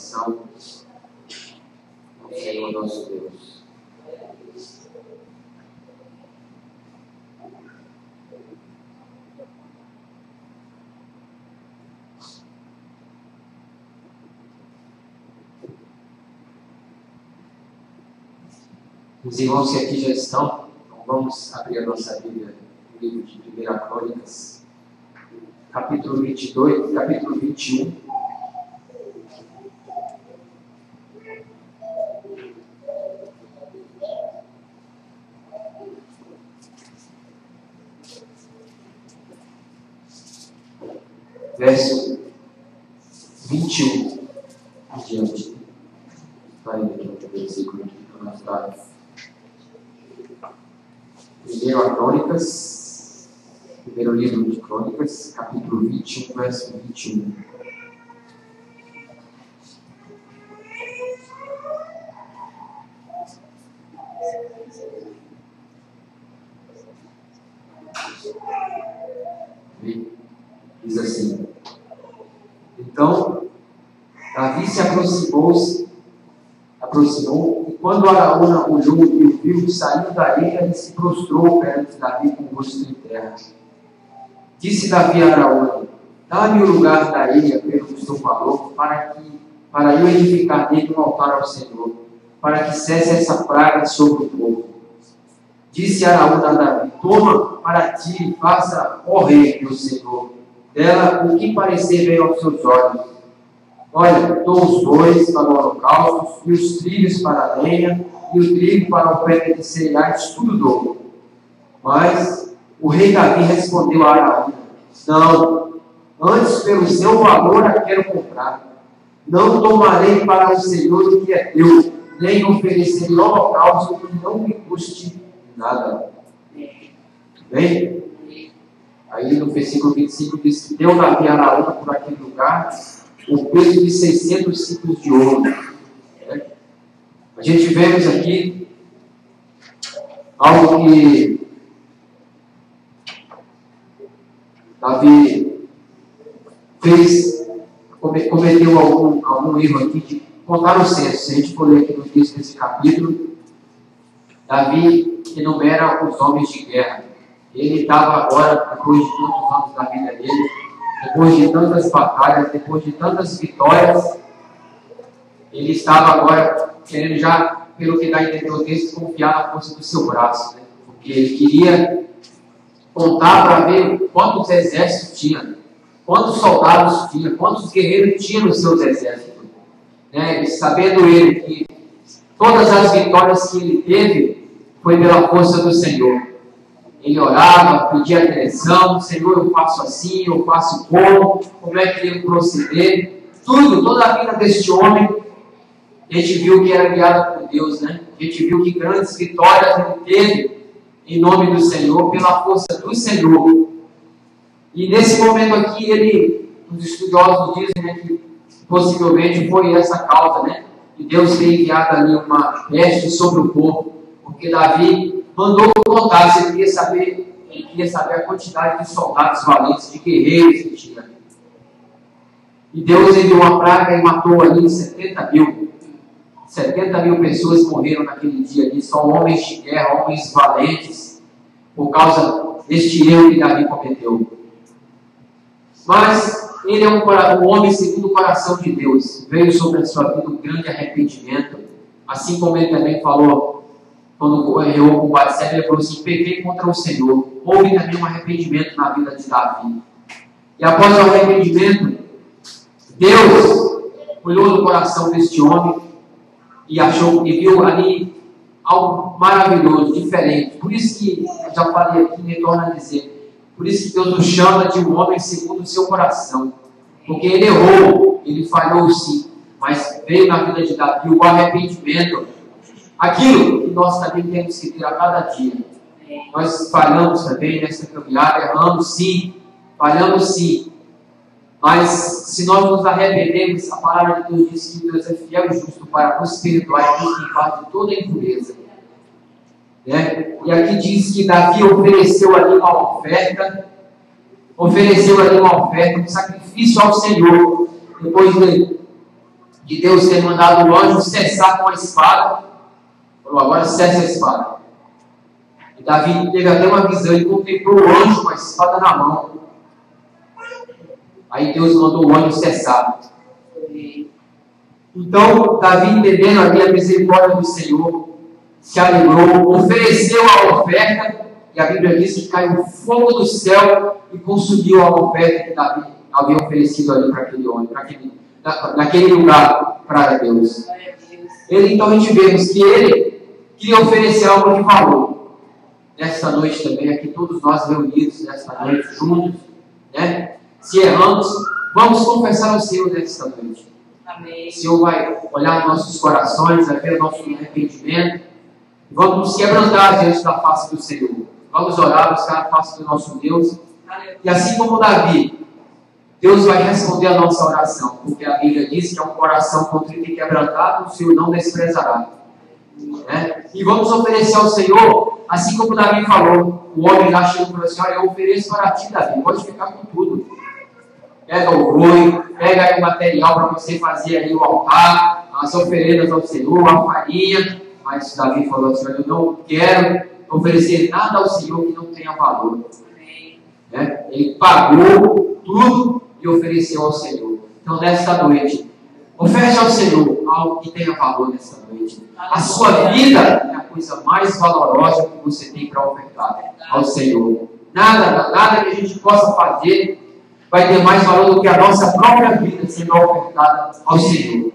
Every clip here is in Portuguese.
salvação ao Senhor nosso Deus. Os irmãos que aqui já estão, então vamos abrir a nossa Bíblia no livro de 1 Crônicas, capítulo 22, capítulo 21. es aproximou-se, aproximou, e quando Araúna olhou e viu saindo da ilha, ele se prostrou perante Davi com o rosto em terra. Disse Davi a Araúna: Dá-me o lugar da ilha pelo que estou falou, para que para eu edificar nele um altar ao Senhor, para que cesse essa praga sobre o povo. Disse Araúna a Davi: Toma para ti e faça, rei, meu Senhor, dela o que parecer bem aos seus olhos. Olha, dou os bois para o holocausto, e os trilhos para a lenha, e o trigo para o pé de cereais, tudo dou. Mas o rei Davi respondeu a Araúna: Não, antes pelo seu valor a quero comprar. Não tomarei para o Senhor o que é teu, nem oferecerei holocausto que não me custe nada. Bem? Aí no versículo 25 diz que deu Davi a Araúna por aquele lugar o peso de 600 ciclos de ouro. Né? A gente vemos aqui algo que Davi fez, cometeu algum, algum erro aqui de contar o censo. Se a gente for ler aqui no texto desse capítulo, Davi enumera os homens de guerra. Ele estava agora, depois de tantos anos da vida dele, depois de tantas batalhas, depois de tantas vitórias, ele estava agora querendo já, pelo que dá a entender o confiar na força do seu braço. Né? Porque ele queria contar para ver quantos exércitos tinha, quantos soldados tinha, quantos guerreiros tinha nos seus exércitos. Né? E sabendo ele que todas as vitórias que ele teve foi pela força do Senhor. Ele orava, pedia atenção, Senhor, eu faço assim, eu faço como, como é que eu proceder. Tudo, toda a vida deste homem, a gente viu que era guiado por Deus, né? A gente viu que grandes vitórias ele teve em nome do Senhor, pela força do Senhor. E nesse momento aqui, ele, os estudiosos dizem né, que possivelmente foi essa causa, né? Que Deus tem enviado ali uma peste sobre o povo, porque Davi mandou contar, se ele queria saber, ele queria saber a quantidade de soldados valentes, de guerreiros que tinha. E Deus enviou uma praga e matou ali 70 mil. 70 mil pessoas morreram naquele dia ali, só homens de guerra, homens valentes, por causa deste erro que Davi cometeu. Mas ele é um, um homem segundo o coração de Deus. Veio sobre a sua vida um grande arrependimento, assim como ele também falou quando errou com Batseba, ele falou assim: pequei contra o Senhor. Houve também um arrependimento na vida de Davi. E após o arrependimento, Deus olhou no coração deste homem e achou e viu ali algo maravilhoso, diferente. Por isso que, já falei aqui, retorno a dizer, por isso que Deus nos chama de um homem segundo o seu coração. Porque ele errou, ele falhou sim, mas veio na vida de Davi o arrependimento aquilo que nós também temos que ter a cada dia. Nós falhamos também nessa caminhada, erramos sim, falhamos sim. Mas se nós nos arrependemos, a palavra de Deus diz que Deus é fiel e justo para nos perdoar e nos limpar de toda a impureza. Né? E aqui diz que Davi ofereceu ali uma oferta, ofereceu ali uma oferta, um sacrifício ao Senhor, depois de de Deus ter mandado o anjo cessar com a espada. Falou, agora cessa a espada. E Davi teve até uma visão, ele contemplou o anjo com a espada na mão. Aí Deus mandou o anjo cessar. Então, Davi, entendendo ali a misericórdia do Senhor, se alegrou, ofereceu a oferta, e a Bíblia diz que caiu fogo do céu e consumiu a oferta que Davi havia oferecido ali para aquele homem, para aquele, naquele lugar para Deus. Ele, então, a gente vemos que ele queria oferecer algo de valor. Nesta noite também, aqui todos nós reunidos nesta noite, juntos, né? Se erramos, vamos confessar ao Senhor nesta noite. Amém. O Senhor vai olhar nossos corações, vai ver o nosso arrependimento. Vamos nos quebrantar diante da face do Senhor. Vamos orar, buscar a face do nosso Deus. E assim como Davi, Deus vai responder a nossa oração, porque a Bíblia diz que é um coração contrito e quebrantado, o Senhor não desprezará. Né? E vamos oferecer ao Senhor, assim como Davi falou, o homem lá chegou e falou assim: Olha, eu ofereço para ti, Davi, pode ficar com tudo. Pega o boi, pega aí o material para você fazer ali o altar, as oferendas ao Senhor, a farinha. Mas Davi falou assim: Eu não quero oferecer nada ao Senhor que não tenha valor. Né? Ele pagou tudo e ofereceu ao Senhor. Então, nesta noite, Oferece ao Senhor algo que tenha valor nessa noite. A sua vida é a coisa mais valorosa que você tem para ofertar ao Senhor. Nada, nada que a gente possa fazer vai ter mais valor do que a nossa própria vida sendo ofertada ao Senhor.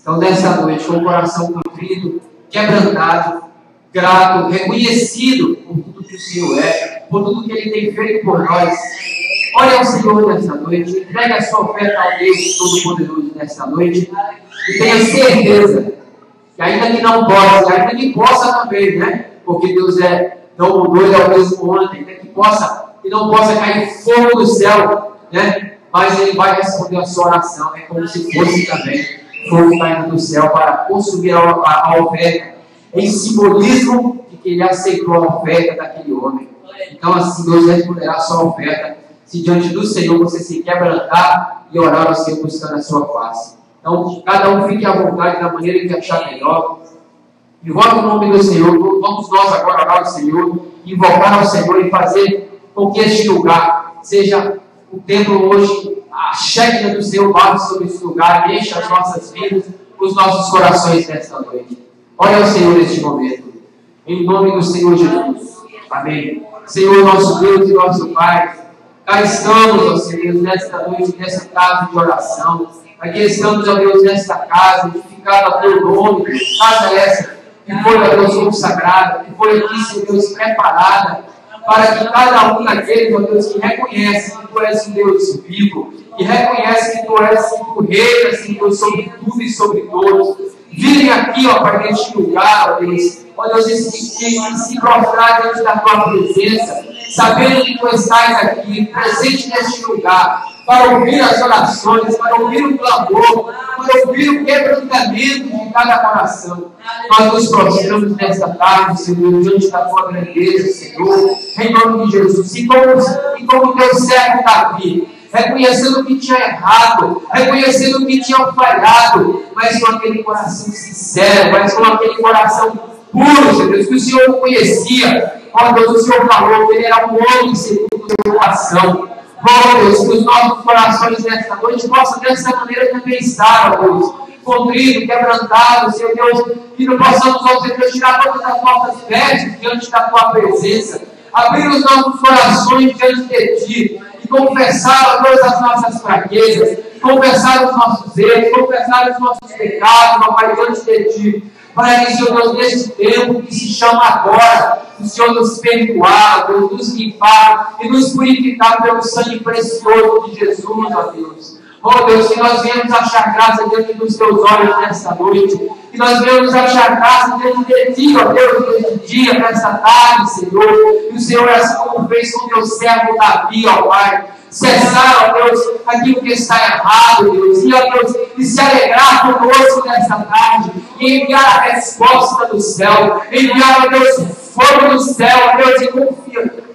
Então, nessa noite, com o coração contrito, quebrantado, grato, reconhecido por tudo que o Senhor é, por tudo que Ele tem feito por nós, Olha ao Senhor nessa noite, entregue a sua oferta ao Deus Todo-Poderoso nessa noite e tenha certeza que ainda que não possa, ainda que possa também, né? Porque Deus é, não mudou, Ele é o mesmo ontem, ainda que possa, que não possa cair fogo do céu, né? Mas Ele vai responder a sua oração, é como se fosse também fogo caindo do céu para consumir a, a, a oferta, em simbolismo de que Ele aceitou a oferta daquele homem. Então, assim, Deus responderá a sua oferta se diante do Senhor você se quebrantar e orar Senhor buscando a sua face. Então, cada um fique à vontade da maneira que achar melhor. Invoca o nome do Senhor. Vamos nós agora orar ao Senhor, invocar ao Senhor e fazer com que este lugar seja o templo hoje, a cheque do Senhor bate sobre esse lugar e encha as nossas vidas, os nossos corações nesta noite. Olha ao Senhor neste momento. Em nome do Senhor Jesus. Amém. Senhor, nosso Deus e nosso Pai. Cá estamos, ó Senhor, nesta noite, nessa casa de oração. Aqui estamos, ó Deus, nesta casa, edificada a teu nome, casa essa que foi, ó Deus, consagrada, que foi aqui, Senhor Deus, preparada, para que cada um daqueles, ó Deus, que reconhece que Tu és um Deus vivo, que reconhece que Tu és, o Rei, Senhor, sobre tudo e sobre todos, virem aqui, ó Pai, neste lugar, ó Deus, ó Deus, que, que se prostrar diante da Tua presença, sabendo que tu estás aqui, presente neste lugar, para ouvir as orações, para ouvir o clamor, para ouvir o quebrantamento de cada coração. Nós nos prostramos nesta tarde, Senhor, diante da tua grandeza, Senhor, em nome de Jesus. E como, e como teu servo Davi, reconhecendo que tinha errado, reconhecendo que tinha falhado, mas com aquele coração sincero, mas com aquele coração puro, Senhor, que o Senhor conhecia, Ó Deus, o Senhor falou que ele era um homem segundo o seu coração. Ó Deus, que os nossos corações nesta noite possam dessa maneira também estar, ó Deus, contrito, quebrantado, Senhor Deus, que não possamos, ó Deus, tirar todas as nossas vestes diante da tua presença, abrir os nossos corações diante de ti e confessar, ó Deus, as nossas fraquezas, confessar os nossos erros, confessar os nossos pecados, ó Pai, diante de ti para que, Senhor nesse tempo que se chama agora, o Senhor nos perdoar, Deus, nos limpar e nos purificar pelo sangue precioso de Jesus, ó Deus. Oh Deus, que nós venhamos achar graça diante dos teus olhos nesta noite, que nós venhamos achar graça diante de ti, ó Deus, neste dia, nesta tarde, Senhor. E o Senhor, assim como fez com o teu servo Davi, ó Pai, cessar, ó Deus, aquilo que está errado, Deus, e, ó Deus, e se alegrar conosco nesta tarde, e enviar a resposta do céu, enviar, ó Deus, fogo do céu, ó Deus, e confia.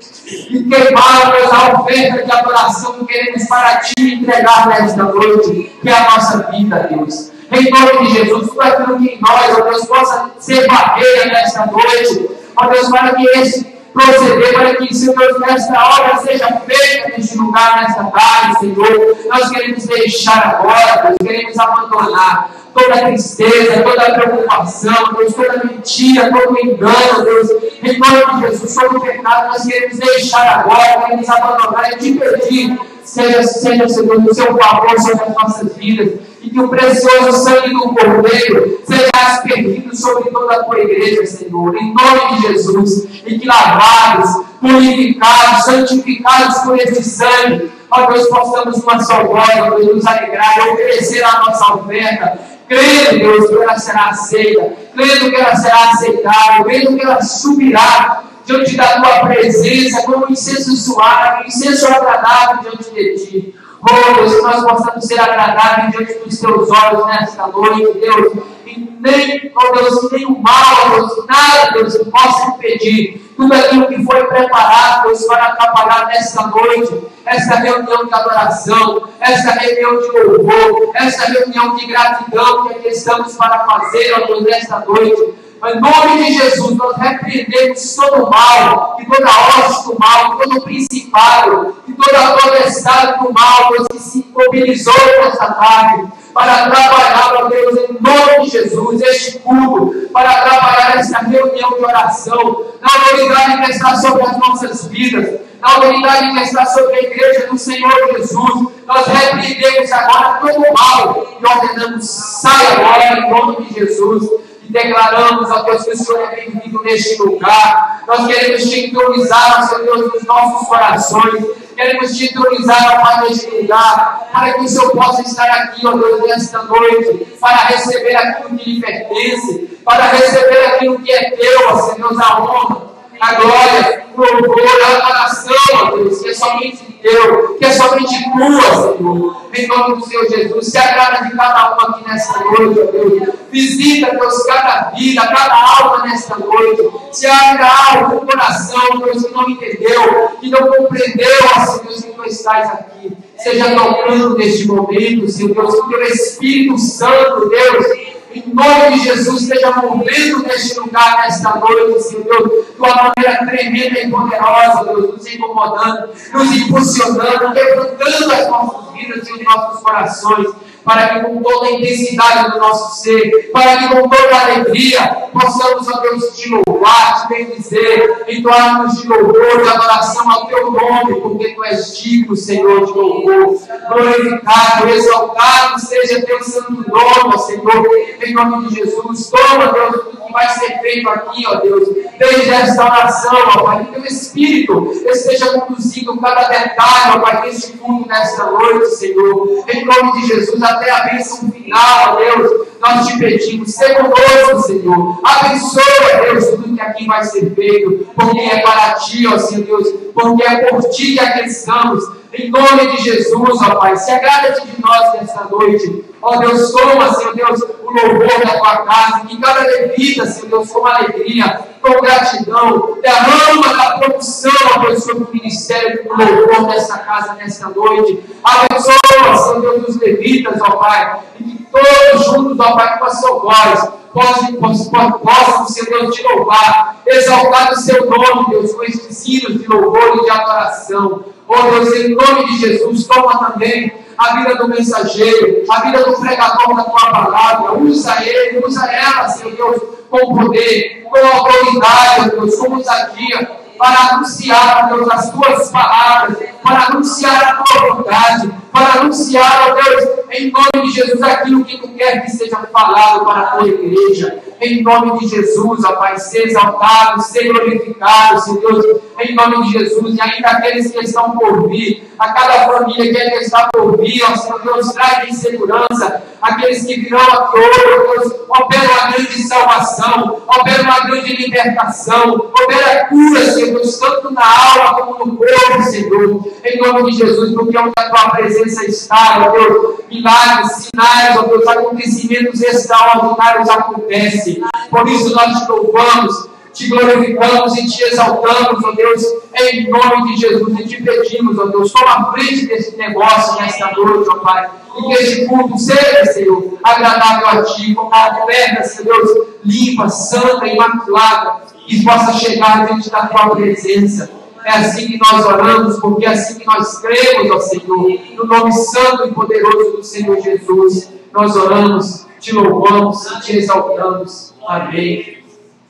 E queimar, ó Deus, a oferta de adoração que queremos para ti entregar nesta noite, que é a nossa vida, Deus Em nome de Jesus, tudo aquilo que em nós, ó Deus, possa ser barreira nesta noite. Ó Deus, para que esse proceder, para que, Senhor nesta hora seja feita neste lugar, nesta tarde, Senhor. Nós queremos deixar agora, Deus, queremos abandonar toda tristeza, toda preocupação, Deus, toda mentira, todo engano, Deus, em nome de Jesus, todo pecado, nós queremos deixar agora, queremos abandonar e te pedir, seja, seja, Senhor, o seu favor sobre as nossas vidas, e que o precioso sangue do Cordeiro seja aspergido sobre toda a tua igreja, Senhor, em nome de Jesus, e que lavados, purificados, santificados por esse sangue, ó Deus, possamos uma só glória, Deus, nos alegrar e oferecer a nossa oferta, crendo, Deus, que ela será aceita, crendo que ela será aceitável, crendo que ela subirá diante da tua presença como incenso suave, incenso agradável diante de ti. Oh Deus, que nós possamos ser agradáveis diante dos teus olhos nesta noite, Deus. E nem, oh Deus, nem o mal, Deus, nada, Deus, que possa impedir tudo aquilo que foi preparado, Deus, para atrapalhar nesta noite, esta reunião de adoração, esta reunião de louvor, esta reunião de gratidão que aqui estamos para fazer, ó Deus, nesta noite. Em nome de Jesus, nós repreendemos todo o mal, e toda hoste do mal, todo o principado, e toda a potestade do mal, Deus, que se mobilizou nesta tarde para trabalhar, ó Deus, em nome de Jesus, este culto, para trabalhar esta reunião de oração, na autoridade que está sobre as nossas vidas, na autoridade que está sobre a igreja do Senhor Jesus. Nós repreendemos agora todo o mal e ordenamos, sai agora em nome de Jesus declaramos, ó Deus, que o Senhor é bem-vindo neste lugar. Nós queremos te entronizar, Senhor Deus, nos nossos corações. Queremos te entronizar, ó Pai, neste lugar, para que o Senhor possa estar aqui, ó Deus, nesta noite, para receber aquilo que lhe pertence, para receber aquilo que é teu, ó Senhor, a honra a glória, o louvor, a adoração, ó Deus, que é somente teu, que é somente tua, Senhor. Em nome do Senhor Jesus, se agrada de cada um aqui nesta noite, ó Deus. Visita, Deus, cada vida, cada alma nesta noite. Se abra alma, o coração, Deus, que não entendeu, que não compreendeu, ó Senhor, que tu estás aqui. Seja tocando neste momento, Senhor Deus, que teu Espírito Santo, Deus, em nome de Jesus, esteja movendo neste lugar, nesta noite, Senhor de uma maneira tremenda e poderosa, Deus, nos incomodando, nos impulsionando, quebrantando as nossas vidas e os nossos corações para que com toda a intensidade do nosso ser, para que com toda a alegria possamos, ó Deus, te louvar, te bendizer, entoarmos de louvor, de adoração ao teu nome, porque tu és digno, Senhor, de louvor. Glorificado, exaltado seja teu santo nome, ó Senhor, em nome de Jesus. Toma, Deus, vai ser feito aqui, ó Deus, desde esta oração, ó Pai, que teu Espírito esteja conduzindo cada detalhe, ó Pai, deste mundo nesta noite, Senhor, em nome de Jesus até a bênção final, Deus. Nós te pedimos, seja conosco, Senhor. Abençoa, Deus, tudo que aqui vai ser feito, porque é para ti, ó Senhor Deus, porque é por ti que aqui estamos. Em nome de Jesus, ó Pai, se agrada-te de nós nesta noite. Ó Deus, toma, Senhor Deus, o louvor da tua casa, que cada levita, Senhor Deus, com alegria, com gratidão, derrama da Deus, sobre o ministério do louvor dessa casa nesta noite. Abençoa, Senhor Deus, os levitas, ó Pai, e que todos juntos, ó Pai, com a sua voz, possam, Senhor te louvar, exaltar o seu nome, Deus, com esses hinos de louvor e de adoração. Ó Deus, em nome de Jesus, toma também a vida do mensageiro, a vida do pregador da tua palavra. Usa ele, usa ela, Senhor Deus, com poder, com autoridade, Deus, como ousadia, para anunciar, Deus, as tuas palavras, para anunciar a tua vontade, para anunciar, ó Deus, em nome de Jesus, aquilo que tu quer que seja falado para a tua igreja. Em nome de Jesus, ó Pai, ser exaltado, ser glorificado, Senhor, em nome de Jesus, e ainda aqueles que estão por vir, a cada família que está por vir, ó Senhor Deus, traz em segurança, aqueles que virão aqui hoje, ó Deus, opera uma grande salvação, opera uma grande libertação, opera cura, Senhor tanto na alma como no corpo, Senhor, em nome de Jesus, porque onde a tua presença está, ó Deus, milagres, sinais, ó Deus, acontecimentos extraordinários acontecem. Por isso nós te louvamos, te glorificamos e te exaltamos, ó Deus, em nome de Jesus, e te pedimos, ó Deus, toma frente desse negócio nesta noite, ó Pai, e que este culto seja, Senhor, agradável a Ti, como uma oferta, Senhor limpa, santa, imaculada, e possa chegar diante da Tua presença. É assim que nós oramos, porque é assim que nós cremos, ó Senhor, no nome santo e poderoso do Senhor Jesus. Nós oramos, te louvamos e te exaltamos. Amém.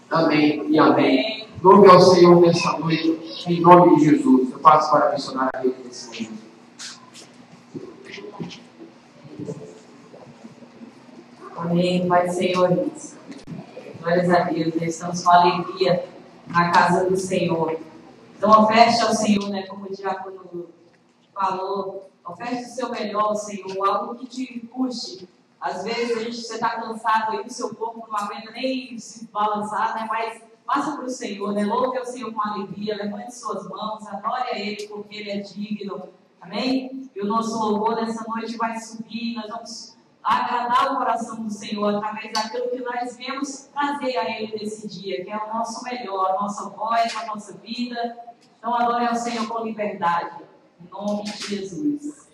Amém e amém. Louve ao Senhor nessa noite, em nome de Jesus. Eu passo para a missionária rede nesse momento. Amém, Pai Senhor. Glórias a Deus, nós estamos com alegria na casa do Senhor. Então, oferte ao Senhor, né, como o diácono falou, oferte o seu melhor ao Senhor, algo que te puxe. Às vezes a gente, você está cansado aí, o seu corpo não aguenta nem se balançar, né, mas faça para o Senhor, né, louve ao Senhor com alegria, levante suas mãos, adore a Ele, porque Ele é digno. Amém? E o nosso louvor nessa noite vai subir, nós vamos agradar o coração do Senhor através daquilo que nós vemos trazer a Ele nesse dia, que é o nosso melhor, a nossa voz, a nossa vida. Então, adore ao Senhor com liberdade, em nome de Jesus.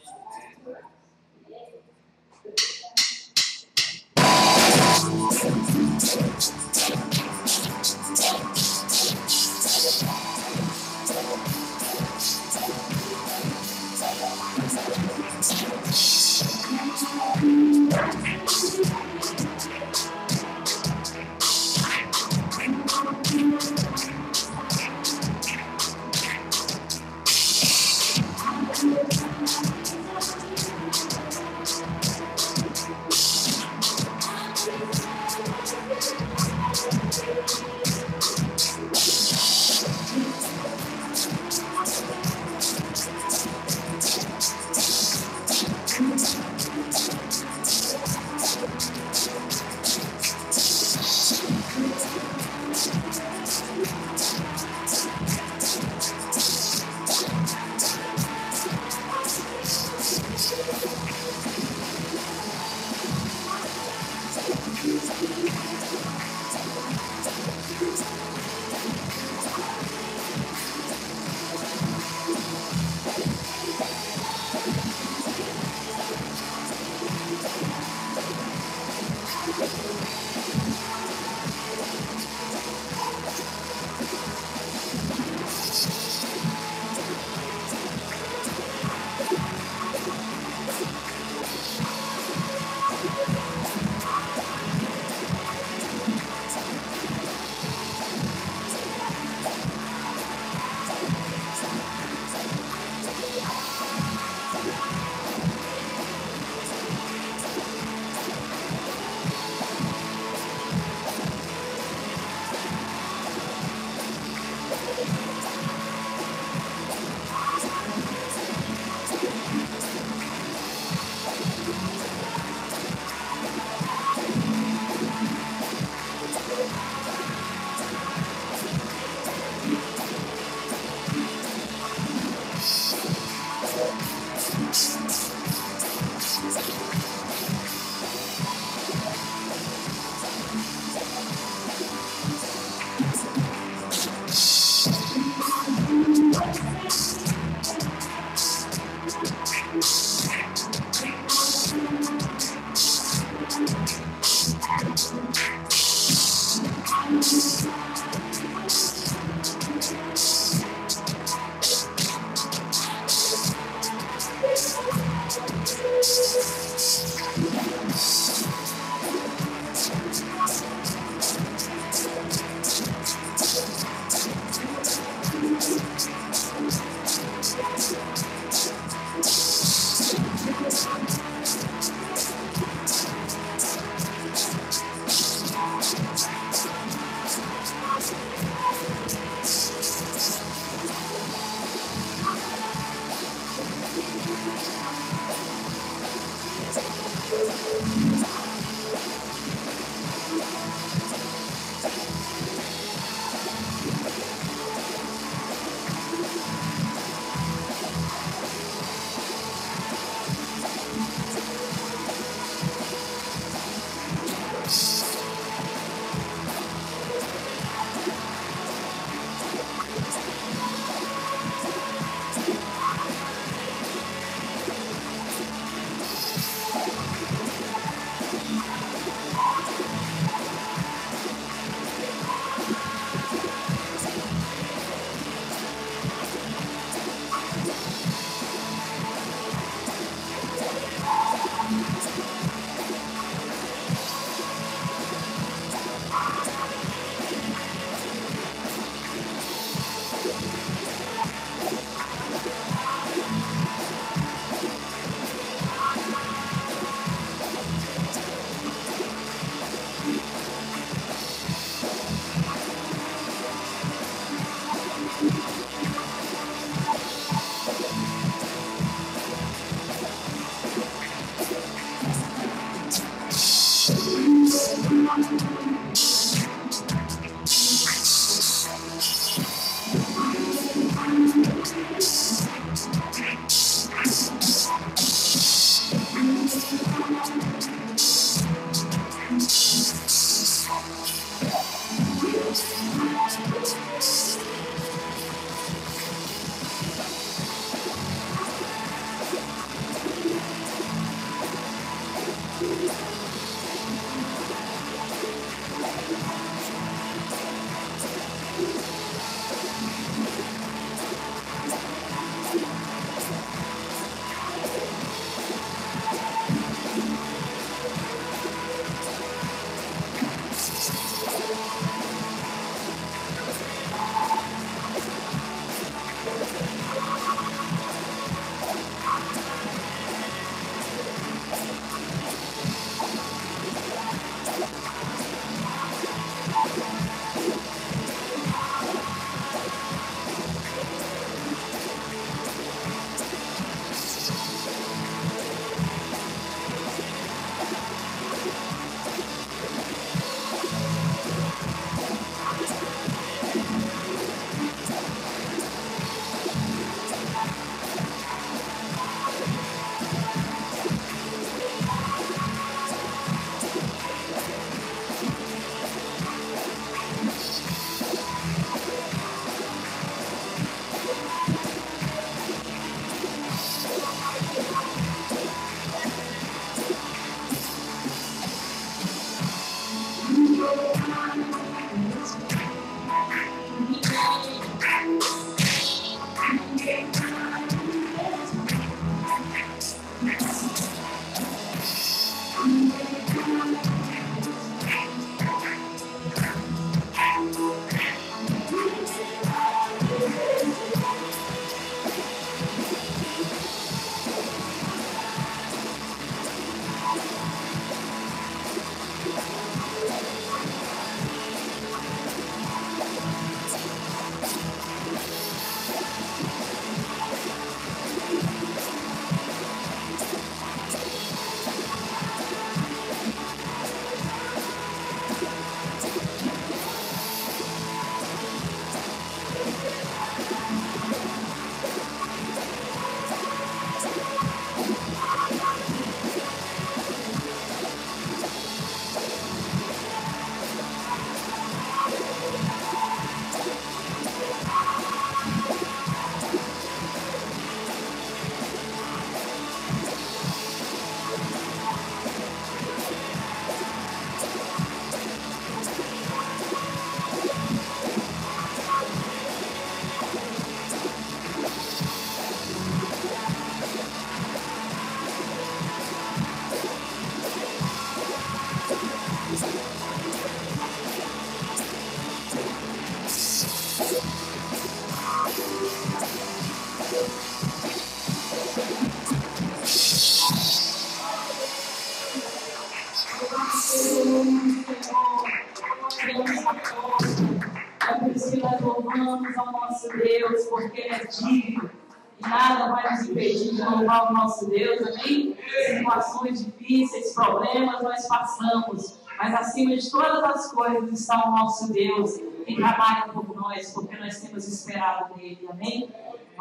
Deus, amém? Situações difíceis, problemas nós passamos, mas acima de todas as coisas está o nosso Deus, que trabalha por nós, porque nós temos esperado nele, amém?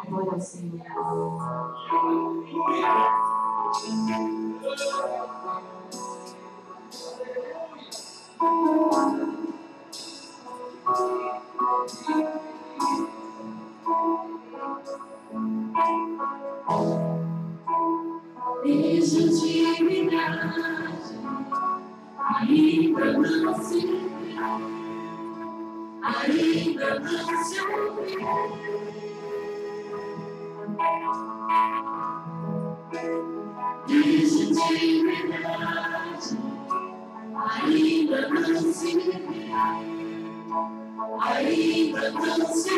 Glória ao Senhor. Legitimidade ainda não se vê, ainda não se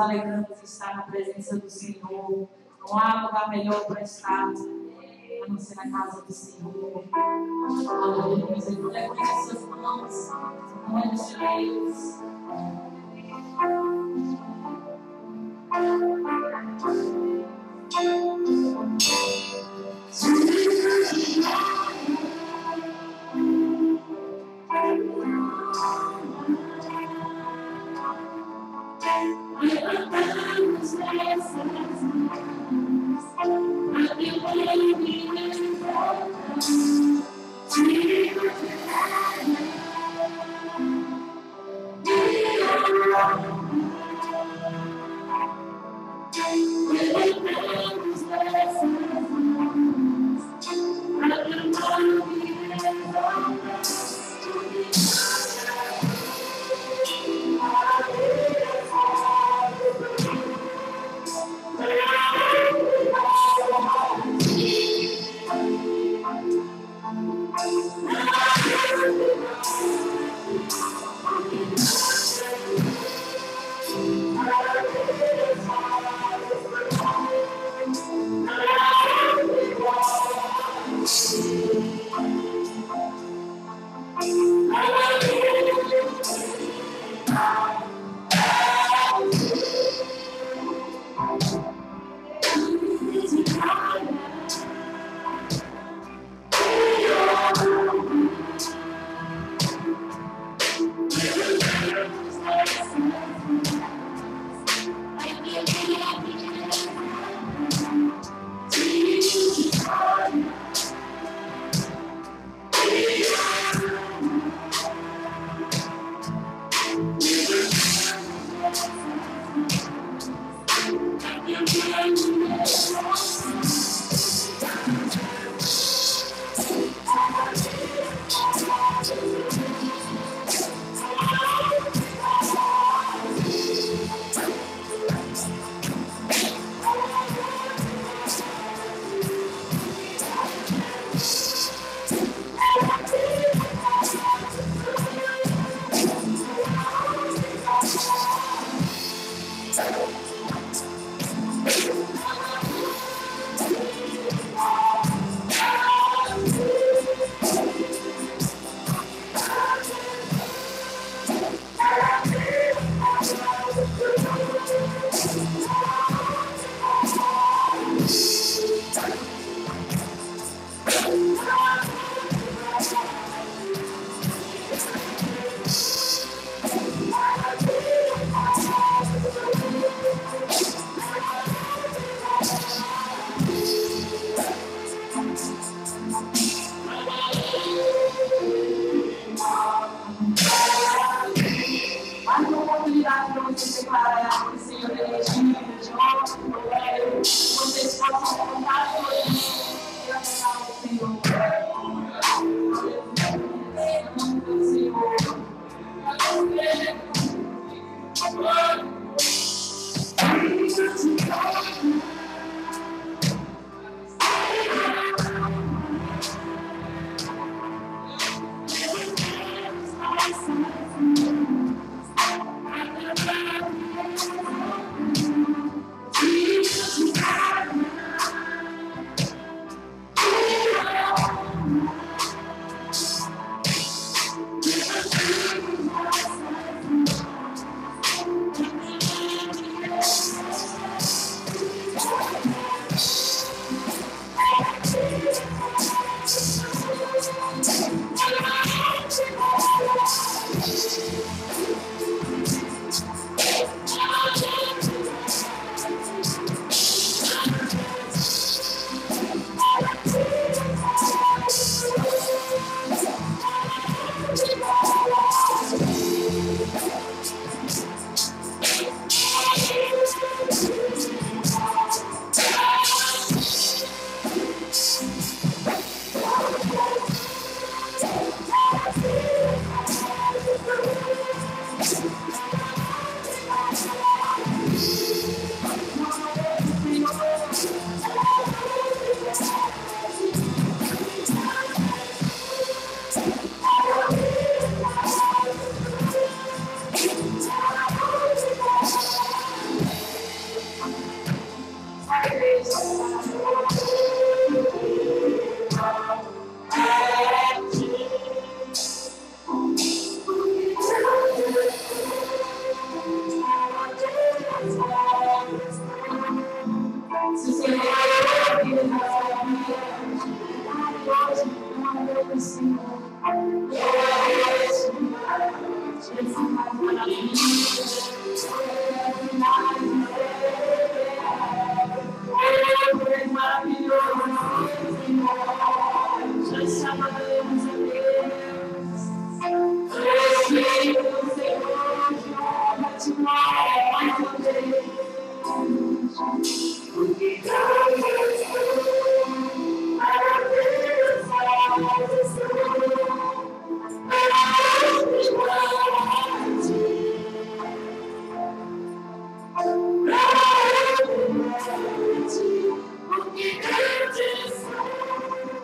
alegramos estar na presença do Senhor. Não há lugar melhor para estar a não ser na casa do Senhor. Aleluia. Então, levante as suas mãos, mãos de Deus. Nessas mãos,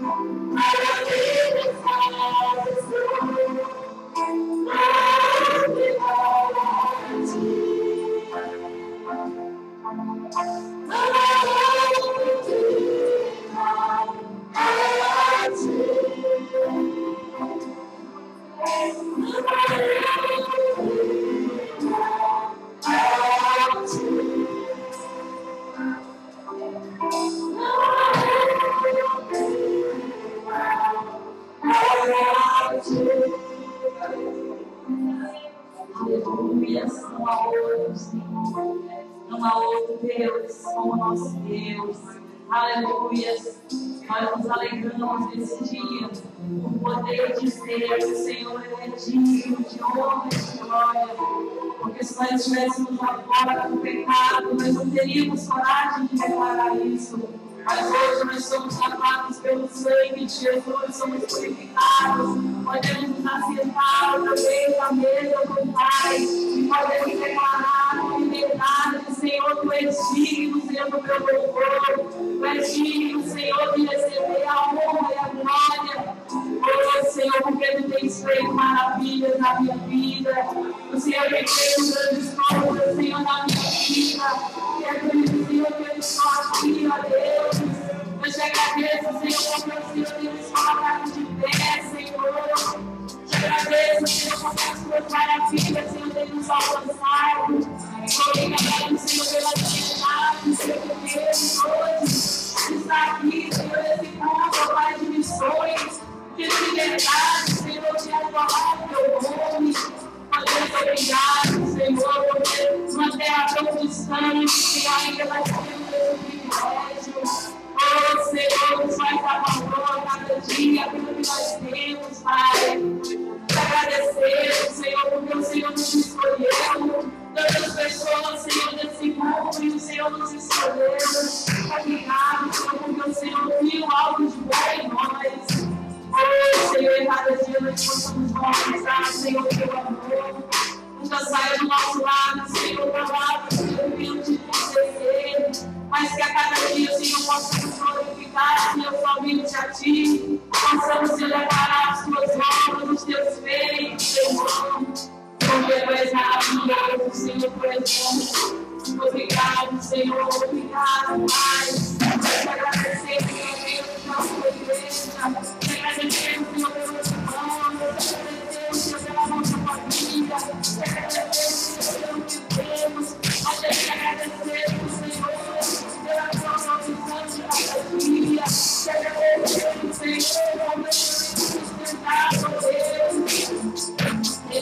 I will be nesse dia por poder dizer que o Senhor é digno de honra e de glória. Porque se nós estivéssemos lá fora do pecado, nós não teríamos coragem de declarar isso. Mas hoje nós somos lavados pelo sangue de Jesus, somos purificados, podemos nos assentar também na mesa do Pai e podemos declarar com liberdade, Senhor, tu és digno, Senhor, do meu louvor, tu és digno, Senhor, de receber a honra e a glória. Oh, Senhor, porque tu tens feito maravilhas na minha vida, o Senhor tem feito grandes coisas, Senhor, na minha vida, e é Senhor, que eu estou aqui, ó Deus. Eu te agradeço, Senhor, porque o Senhor tem nos colocado de pé, Senhor. Te agradeço, Senhor, porque as tuas maravilhas, Senhor, tem nos alcançado. Obrigado, Senhor, pela liberdade, Senhor, que temos hoje. Está aqui, Senhor, esse culto, Pai de missões, de liberdade, Senhor, de adorar o teu nome. Deus, obrigado, Senhor, porque uma terra tão distante, Senhor, ainda nós temos esse privilégio. Oh, Senhor, nos faz amor cada dia aquilo que nós temos, Pai. Te agradecer, Senhor, porque o Senhor nos escolheu. Tantas pessoas, Senhor, desse mundo, e o Senhor nos escolheu. Obrigado, Senhor, porque o Senhor viu algo de bom em nós. Senhor, em cada dia nós possamos valorizar, Senhor, teu amor. Nunca saia do nosso lado, Senhor, palavras, Senhor, venham te entristecer. Mas que a cada dia, Senhor, possamos glorificar, Senhor, somente a Ti. Possamos, declarar as Tuas obras, os Teus feitos, Senhor. És maravilhoso, Senhor, és bom. Obrigado, Senhor, obrigado, Pai. Te agradecer, Senhor, Deus, da Sua igreja. Agradecer, Senhor, pelos irmãos. Te agradecer, Senhor, pela nossa família. Te agradecer, Senhor, pelo que temos. Agradecer, Senhor, pela provisão de cada dia. Te agradecer, Senhor, por sustentar, oh Deus.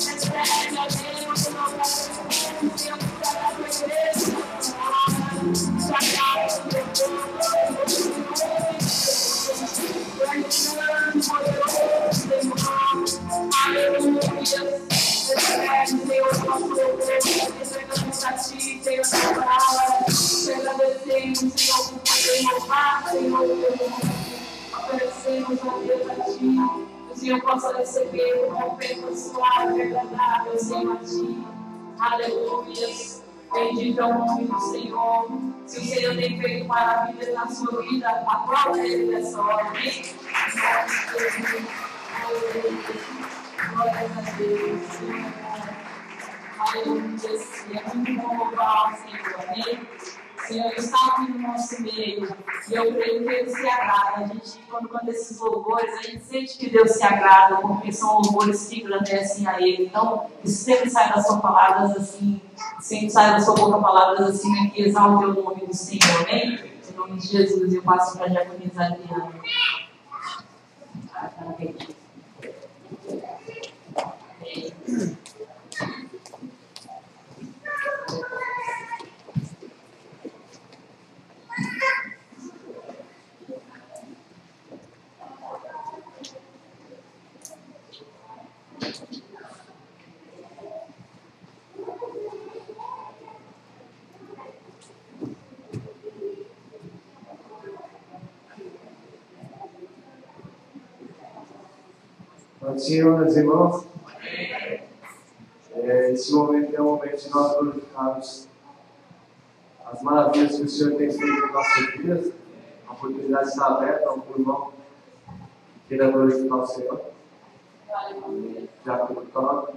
Senhor, recebe a Deus, o nosso Senhor, da o. Que o Senhor possa receber uma oferta suave e agradável, Senhor, a Ti. Aleluia. Bendito é o nome do Senhor. Se o Senhor tem feito maravilhas na sua vida, aplauda Ele nessa hora. Amém? Glória a Deus. Aleluia. É muito bom louvar o Senhor. Amém? Senhor está aqui no nosso meio. E eu creio que Ele se agrada. A gente, quando canta esses louvores, a gente sente que Deus se agrada, porque são louvores que engrandecem a Ele. Então, sempre sai das suas palavras assim, sempre sai da sua boca palavras assim, né, que exaltem o nome do Senhor. Amém? Em nome de Jesus, eu passo para a diaconisa Adriana. Amém. Ser, meus irmãos? É, esse momento é o momento de nós glorificarmos as maravilhas que o Senhor tem feito em nossas vidas. A oportunidade está aberta ao irmão que queira glorificar o Senhor. Já colocado.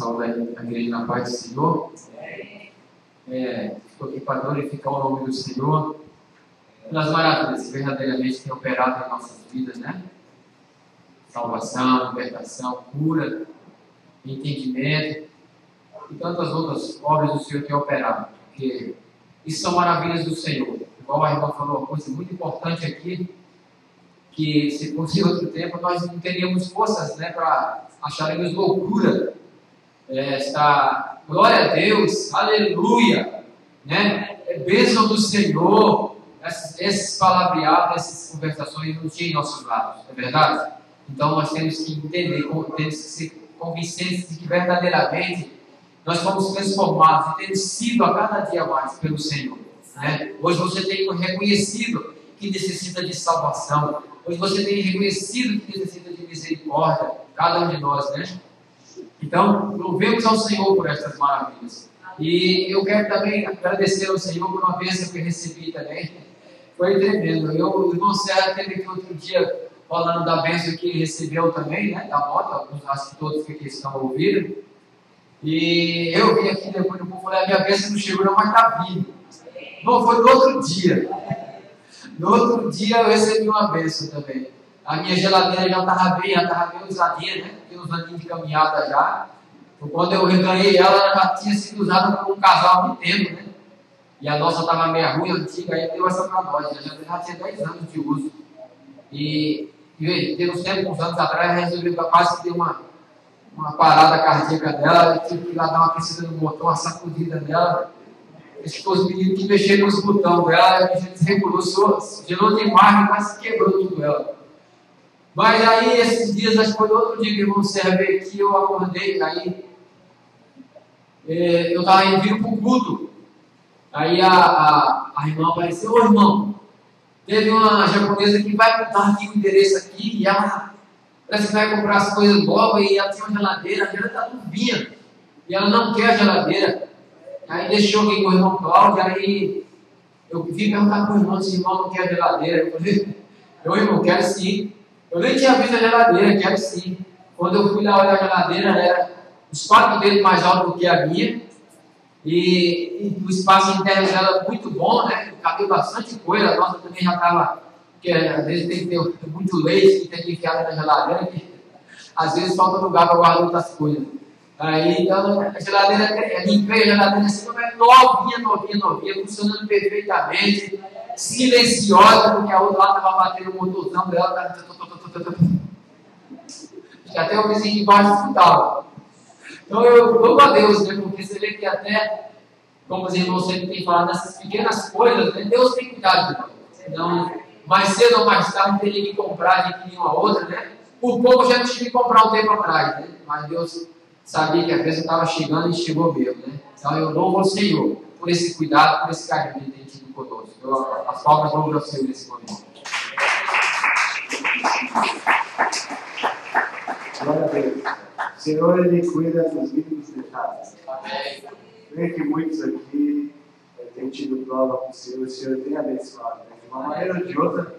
Salve a igreja na paz do Senhor. É, estou aqui para glorificar o nome do Senhor pelas maravilhas que verdadeiramente tem operado em nossas vidas, né? Salvação, libertação, cura, entendimento e tantas outras obras do Senhor tem operado. Porque isso são maravilhas do Senhor. Igual a irmã falou, uma coisa muito importante aqui, que se fosse outro tempo nós não teríamos forças né, para acharmos loucura é, está, glória a Deus, aleluia, né? É bênção do Senhor, esses, esses palavreados, essas conversações não tinham em nossos lados, é verdade? Então nós temos que entender, temos que ser convincentes de que verdadeiramente nós fomos transformados e temos sido a cada dia mais pelo Senhor. Né? Hoje você tem reconhecido que necessita de salvação, hoje você tem reconhecido que necessita de misericórdia, cada um de nós, né? Então, louvemos ao Senhor por estas maravilhas. E eu quero também agradecer ao Senhor por uma bênção que recebi também. Foi tremendo. Eu, o irmão Serra teve aqui outro dia falando da bênção que ele recebeu também, né? Da moto, acho que todos que aqui estão ouvindo. E eu vi aqui depois do povo falei, a minha bênção não chegou, não, mas está vindo. Não, foi no outro dia. No outro dia eu recebi uma bênção também. A minha geladeira já estava bem, já estava bem usadinha, né? Uns aninhos de caminhada já. Quando eu ganhei ela, ela já tinha sido usada por um casal muito tempo, né? E a nossa estava meia ruim, antiga, aí deu essa para nós. Já, já tinha 10 anos de uso. E, e tem uns tempos, uns anos atrás, resolvi quase que deu uma, uma parada cardíaca dela. Eu tive que ir lá dar uma aquecida no motor, uma sacudida nela. Esse os meninos que mexeram nos botões dela, a gente desregulou, gelou demais, quase quebrou tudo ela. Mas aí, esses dias, acho que foi outro dia que serve aqui, eu acordei, aí é, eu estava indo para o culto. Aí a, a, a irmã apareceu, ô irmão, teve uma japonesa que vai botar aqui o endereço aqui, e ela parece que vai comprar as coisas novas, e ela tinha uma geladeira, a geladeira está novinha, e ela não quer a geladeira. Aí deixou aqui com o irmão Cláudio, aí eu vim perguntar para o irmão se o irmão não quer a geladeira. Eu falei, meu irmão, quero sim. Eu nem tinha visto a geladeira, quero sim. Quando eu fui lá olhar a geladeira, ela era uns quatro dedos mais alto do que a minha. E, e, o espaço interno dela muito bom, né? Cabeu bastante coisa. A nossa também já estava. Porque às vezes tem que ter muito leite que tem que enfiar na geladeira, que às vezes falta lugar para guardar outras coisas. Aí, então, a geladeira, limpei a geladeira assim, é novinha, novinha, novinha, funcionando perfeitamente, silenciosa, porque a outra lá estava batendo o motorzão dela, que até o vizinho de baixo escutava. Então eu louvo a Deus, né? Porque você vê que até, como os irmãos sempre têm falado, nessas pequenas coisas, né? Deus tem cuidado de. Então, mais cedo ou mais tarde teria que comprar, adquirir uma outra, né? Por pouco já tive que comprar um tempo atrás, né? Mas Deus sabia que a bênção estava chegando e chegou mesmo, né? Então eu louvo ao Senhor por esse cuidado, por esse carinho que ele tem as palmas louvam ao Senhor nesse momento. Glória a Deus. O Senhor, Ele cuida dos mínimos detalhes. Creio que muitos aqui eh, têm tido prova com o Senhor, o Senhor tem abençoado. Né? De uma maneira ou de outra,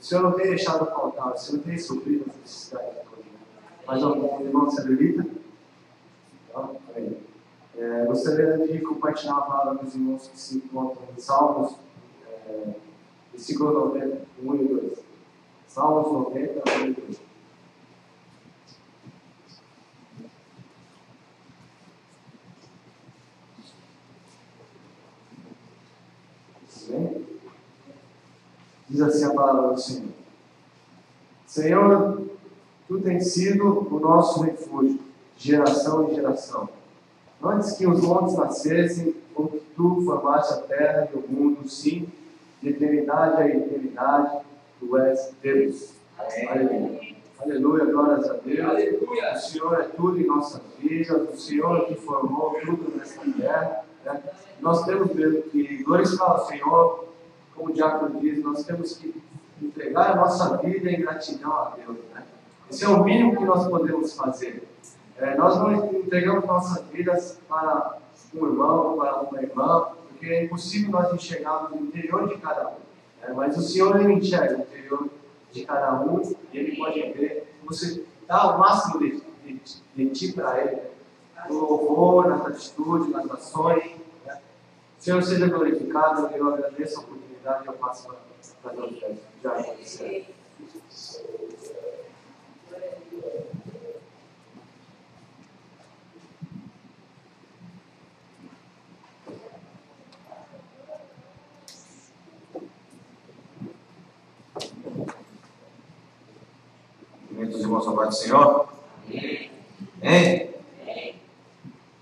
o Senhor não tem deixado faltar, o Senhor tem suprido as necessidades da vida. Mas algum irmão se habilita? Então, é, gostaria de compartilhar uma palavra com os irmãos que se encontram em Salmos, é, versículo 90, 1 e 2. Salmos 90, 1 e 2. Diz assim a palavra do Senhor. Senhor, tu tens sido o nosso refúgio, geração em geração. Antes que os montes nascessem, ou que tu formaste a terra e o mundo, sim, de eternidade a eternidade, tu és Deus. Aleluia. Aleluia, glórias a Deus. Aleluia. O Senhor é tudo em nossas vidas, o Senhor que formou tudo nesta terra Né? Nós temos mesmo que glorificar o Senhor, como o diácono diz, nós temos que entregar a nossa vida em gratidão a Deus. Né? Esse é o mínimo que nós podemos fazer. É, nós não entregamos nossas vidas para um irmão, para uma irmã, porque é impossível nós enxergarmos o interior de cada um. É, mas o Senhor ele enxerga o interior de cada um e ele pode ver. Você dá o máximo de, de, de ti para ele, no louvor, nas atitudes, nas ações. Né? Senhor seja glorificado, eu agradeço a oportunidade e eu passo para as outras. Já aconteceu. Cumprimentos, irmãos, a paz do Senhor. Hein?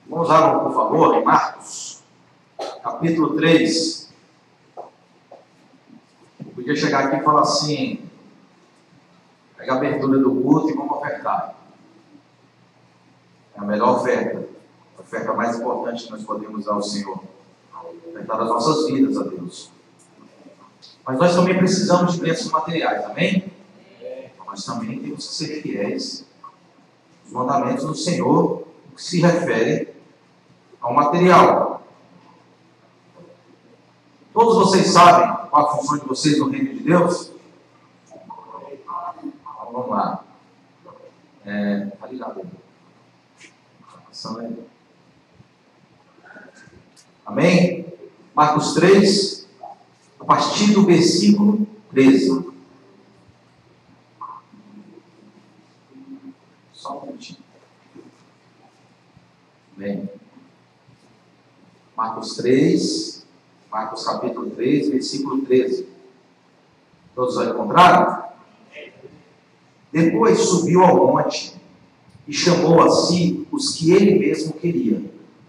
Vamos lá, por favor, em Marcos, capítulo 3. Eu podia chegar aqui e falar assim: pega a abertura do culto e vamos ofertar. É a melhor oferta, a oferta mais importante que nós podemos dar ao Senhor. Ofertar as nossas vidas a Deus. Mas nós também precisamos de bênçãos materiais, amém? Também temos que ser fiéis aos mandamentos do Senhor, que se refere ao material. Todos vocês sabem qual a função de vocês no reino de Deus? Então, vamos lá. É, tá ligado aí. Amém? Marcos 3, a partir do versículo 13. Só minutinho. Bem. Marcos 3, Marcos capítulo 3, versículo 13. Todos encontraram? Depois subiu ao monte e chamou a si os que ele mesmo queria,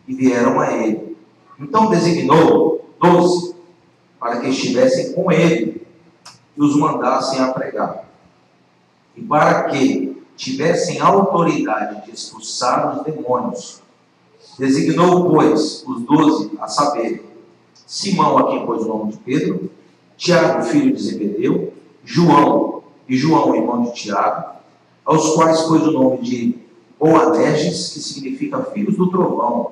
e vieram a ele. Então designou doze para que estivessem com ele e os mandassem a pregar. E para que tivessem autoridade de expulsar os demônios. Designou, pois, os doze a saber, Simão, a quem pôs o nome de Pedro, Tiago, filho de Zebedeu, João e João, irmão de Tiago, aos quais pôs o nome de Boanerges, que significa filhos do trovão,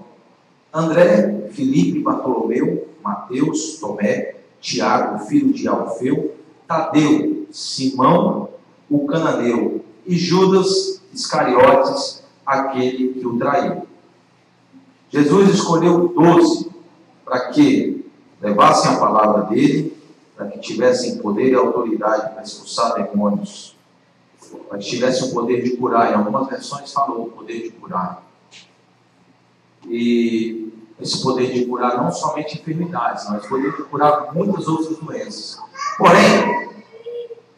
André, Felipe, Bartolomeu, Mateus, Tomé, Tiago, filho de Alfeu, Tadeu, Simão, o cananeu, e Judas Iscariotes, aquele que o traiu. Jesus escolheu doze para que levassem a palavra dele, para que tivessem poder e autoridade para expulsar demônios, para que tivessem o poder de curar. Em algumas versões falou o poder de curar. E esse poder de curar não somente enfermidades, mas poder de curar muitas outras doenças. Porém,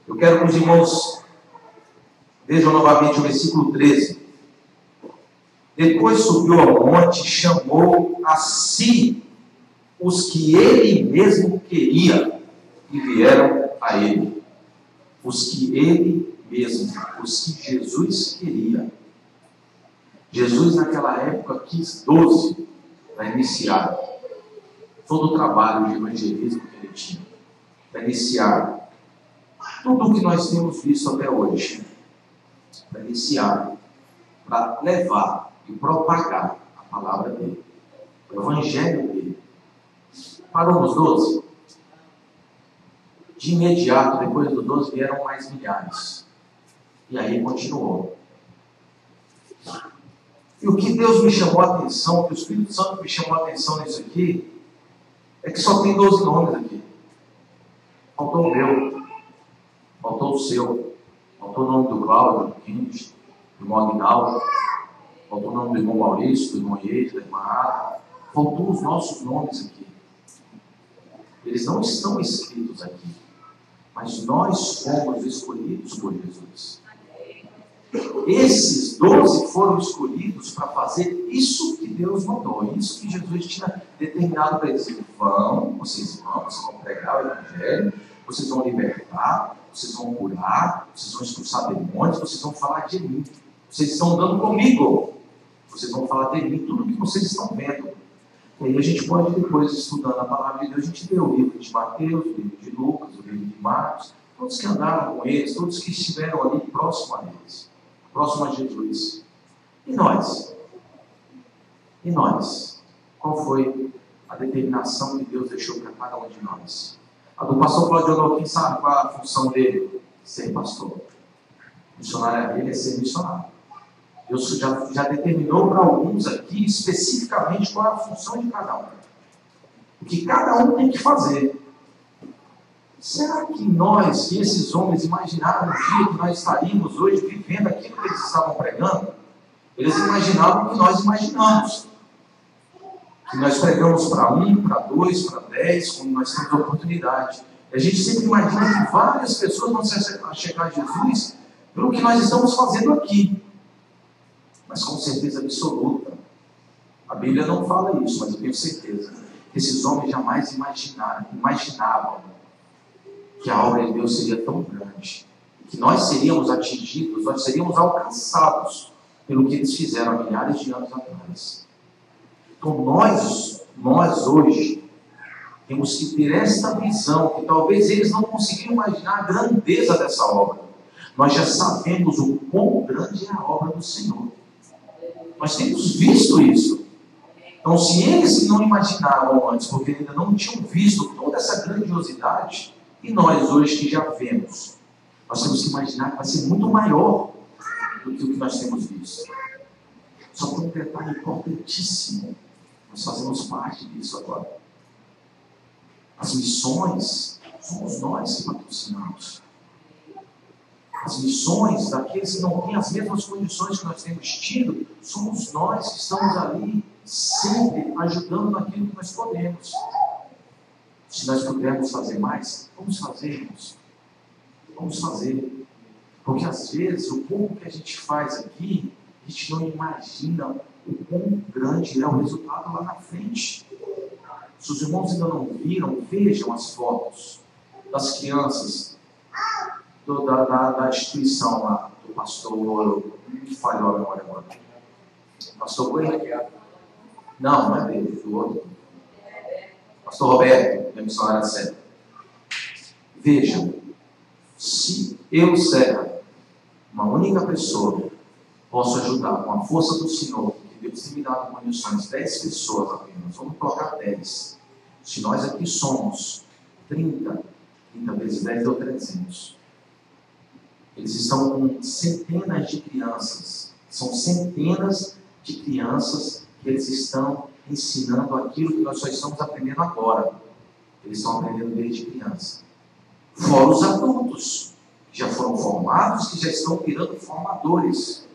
eu quero que os irmãos Vejam novamente o versículo 13. Depois subiu ao monte e chamou a si os que ele mesmo queria e vieram a ele. Os que ele mesmo, os que Jesus queria. Jesus, naquela época, quis doze para iniciar todo o trabalho de evangelismo que ele tinha, para iniciar tudo o que nós temos visto até hoje para iniciar, para levar e propagar a palavra dele, o evangelho dele. Parou nos doze. De imediato, depois dos doze, vieram mais milhares. E aí continuou. E o que Deus me chamou a atenção, o que o Espírito Santo me chamou a atenção nisso aqui, é que só tem 12 nomes aqui. Faltou o meu, faltou o seu, Faltou o nome do Cláudio, do Quintes, do irmão Aguinaldo. Faltou o nome do irmão Maurício, do irmão Iete, da irmã Ada. Faltou os nossos nomes aqui. Eles não estão escritos aqui. Mas nós fomos escolhidos por Jesus. Esses doze foram escolhidos para fazer isso que Deus mandou, isso que Jesus tinha determinado para eles. Vão, vocês vão, vocês vão pregar o Evangelho, vocês vão libertar, vocês vão curar, vocês vão expulsar demônios, vocês vão falar de mim. Vocês estão andando comigo. Vocês vão falar de mim tudo que vocês estão vendo. E aí a gente pode, depois, estudando a palavra de Deus, a gente vê o livro de Mateus, o livro de Lucas, o livro de Marcos, todos que andaram com eles, todos que estiveram ali próximo a eles, próximo a Jesus. E nós? E nós? Qual foi a determinação que Deus deixou para cada um de nós? A do pastor Claudio Alquim sabe qual é a função dele? Ser pastor. Missionário dele é ser missionário. Deus já, já determinou para alguns aqui especificamente qual é a função de cada um. O que cada um tem que fazer. Será que nós, que esses homens, imaginaram um dia que nós estaríamos hoje vivendo aquilo que eles estavam pregando? Eles imaginavam o que nós imaginamos. Que nós pregamos para um, para dois, para dez, quando nós temos oportunidade. E a gente sempre imagina que várias pessoas vão chegar a Jesus pelo que nós estamos fazendo aqui mas com certeza absoluta. A Bíblia não fala isso, mas eu tenho certeza esses homens jamais imaginaram, imaginavam que a obra de Deus seria tão grande, que nós seríamos atingidos, nós seríamos alcançados pelo que eles fizeram há milhares de anos atrás. Então nós, nós hoje, temos que ter esta visão que talvez eles não conseguiram imaginar a grandeza dessa obra. Nós já sabemos o quão grande é a obra do Senhor. Nós temos visto isso. Então, se eles não imaginavam antes, porque ainda não tinham visto toda essa grandiosidade, e nós hoje que já vemos, nós temos que imaginar que vai ser muito maior do que o que nós temos visto. Só que um detalhe importantíssimo, nós fazemos parte disso agora. As missões, somos nós que patrocinamos as missões daqueles que não têm as mesmas condições que nós temos tido, somos nós que estamos ali sempre ajudando naquilo que nós podemos. Se nós pudermos fazer mais, vamos fazer, irmãos. Vamos fazer. Porque às vezes o pouco que a gente faz aqui, a gente não imagina o quão grande é o resultado lá na frente. Se os irmãos ainda não viram, vejam as fotos das crianças do, da, da, da, instituição lá, do pastor. Me falhou a memória agora. Pastor Coelho? Não, não é dele, do outro. Pastor Roberto, da missionária Serra. Vejam, se eu, Serra, uma única pessoa, posso ajudar com a força do Senhor, que Deus tem me dado condições, 10 pessoas apenas, vamos colocar 10. Se nós aqui somos 30, 30 vezes 10 deu 300. Eles estão com centenas de crianças. São centenas de crianças que eles estão ensinando aquilo que nós só estamos aprendendo agora. Eles estão aprendendo desde criança. Fora os adultos, que já foram formados, que já estão virando formadores.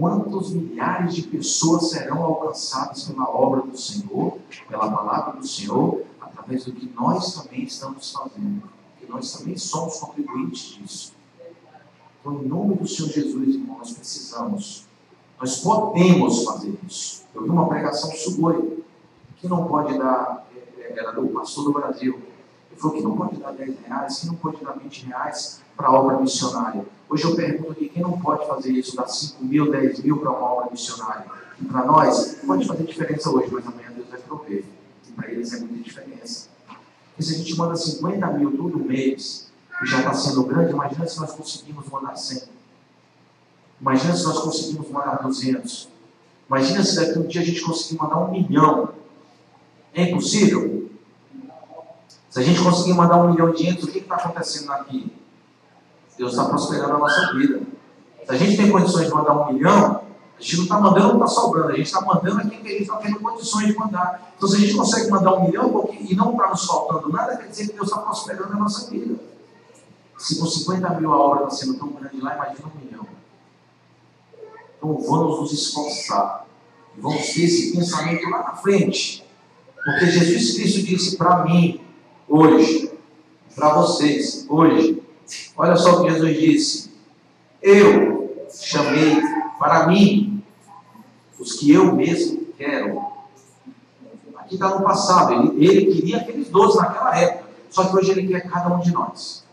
Quantos milhares de pessoas serão alcançadas pela obra do Senhor, pela palavra do Senhor, através do que nós também estamos fazendo? Que nós também somos contribuintes disso. Então, em nome do Senhor Jesus, irmão, nós precisamos, nós podemos fazer isso. Eu vi uma pregação sugoi, que não pode dar, é, é, era do pastor do Brasil, falou que não pode dar 10 reais, que não pode dar 20 reais para a obra missionária. Hoje eu pergunto aqui, quem não pode fazer isso, dar 5 mil, 10 mil para uma obra missionária? E para nós, pode fazer diferença hoje, mas amanhã Deus vai prover. E para eles é muita diferença. E se a gente manda 50 mil todo mês, que já está sendo grande, imagina se nós conseguimos mandar 100. Imagina se nós conseguimos mandar 200. Imagina se daqui um dia a gente conseguir mandar um milhão. É impossível? Se a gente conseguir mandar um milhão de entes, o que está acontecendo aqui? Deus está prosperando a nossa vida. Se a gente tem condições de mandar um milhão, a gente não está mandando não está sobrando, a gente está mandando aquilo que a gente está tendo condições de mandar. Então, se a gente consegue mandar um milhão e não está nos faltando nada, quer dizer que Deus está prosperando a nossa vida. Se com 50 mil a obra está sendo tão grande lá, imagina um milhão. Então vamos nos esforçar. Vamos ter esse pensamento lá na frente. Porque Jesus Cristo disse para mim, hoje, para vocês, hoje. Olha só o que Jesus disse. Eu chamei para mim os que eu mesmo quero. Aqui está no passado. Ele, ele queria aqueles doze naquela época. Só que hoje ele quer cada um de nós.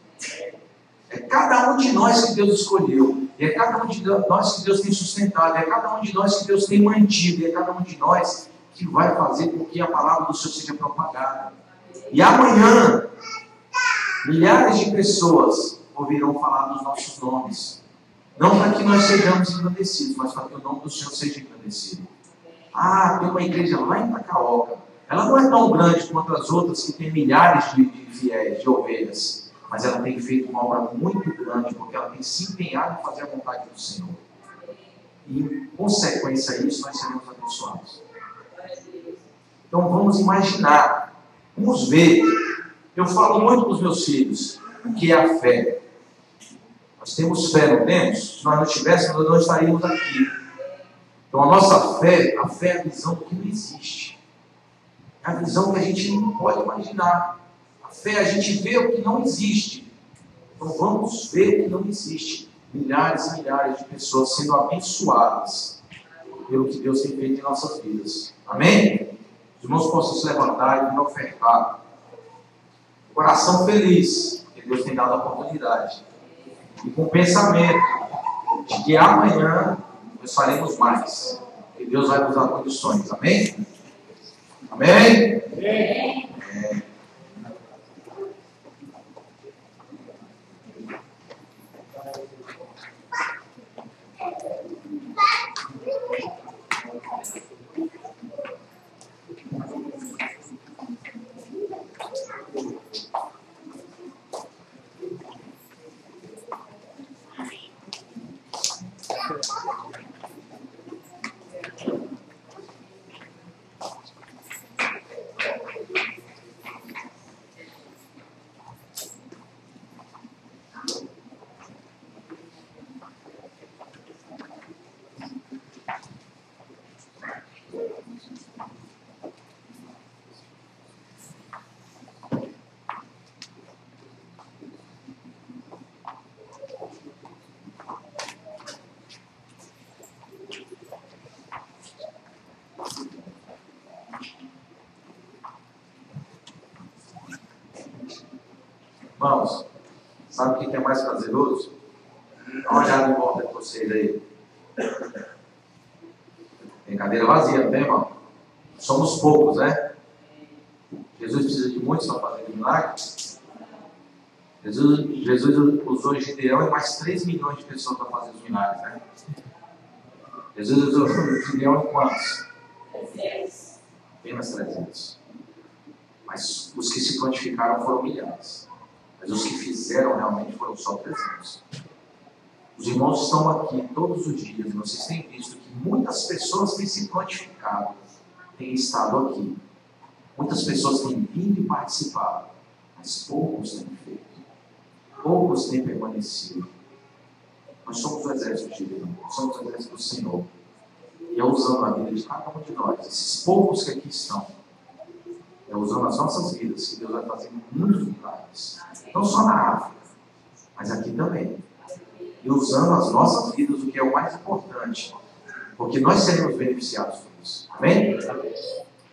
É cada um de nós que Deus escolheu. É cada um de nós que Deus tem sustentado. É cada um de nós que Deus tem mantido. É cada um de nós que vai fazer com que a palavra do Senhor seja propagada. E amanhã, milhares de pessoas ouvirão falar dos nossos nomes. Não para que nós sejamos engrandecidos, mas para que o nome do Senhor seja engrandecido. Ah, tem uma igreja lá em Tacaoca. Ela não é tão grande quanto as outras que tem milhares de, de fiéis, de ovelhas. Mas ela tem feito uma obra muito grande, porque ela tem se empenhado em fazer a vontade do Senhor. E, em consequência a isso, nós seremos abençoados. Então vamos imaginar, vamos ver. Eu falo muito com os meus filhos o que é a fé. Nós temos fé, não temos? Se nós não tivéssemos, nós não estaríamos aqui. Então a nossa fé, a fé é a visão do que não existe. É a visão que a gente não pode imaginar. A fé a gente vê o que não existe. Então vamos ver o que não existe. Milhares e milhares de pessoas sendo abençoadas pelo que Deus tem feito em nossas vidas. Amém? Os irmãos possam se levantar e ofertar. Coração feliz, porque Deus tem dado a oportunidade. E com o pensamento de que amanhã nós faremos mais. E Deus vai nos dar condições. Amém? Amém? Amém. Irmãos, sabe o que é mais prazeroso? Dá uma olhada em volta de vocês aí. Tem cadeira vazia, não tem, irmão? Somos poucos, né? Jesus precisa de muitos para fazer milagre. Jesus, Jesus usou Gideão e mais 3 milhões de pessoas para fazer os milagres, né? Jesus usou Gideão em quantos? Apenas 300. Mas os que se quantificaram foram milhares. Mas os que fizeram realmente foram só 300. Os irmãos estão aqui todos os dias, vocês têm visto que muitas pessoas têm se quantificado, têm estado aqui. Muitas pessoas têm vindo e participado, mas poucos têm feito. Poucos têm permanecido. Nós somos o exército de Deus, somos o exército do Senhor. E é usando a vida de cada um de nós, esses poucos que aqui estão, é usando as nossas vidas que Deus vai fazer muitos milagres. Não só na África, mas aqui também. E usando as nossas vidas, o que é o mais importante. Porque nós seremos beneficiados por isso. Amém?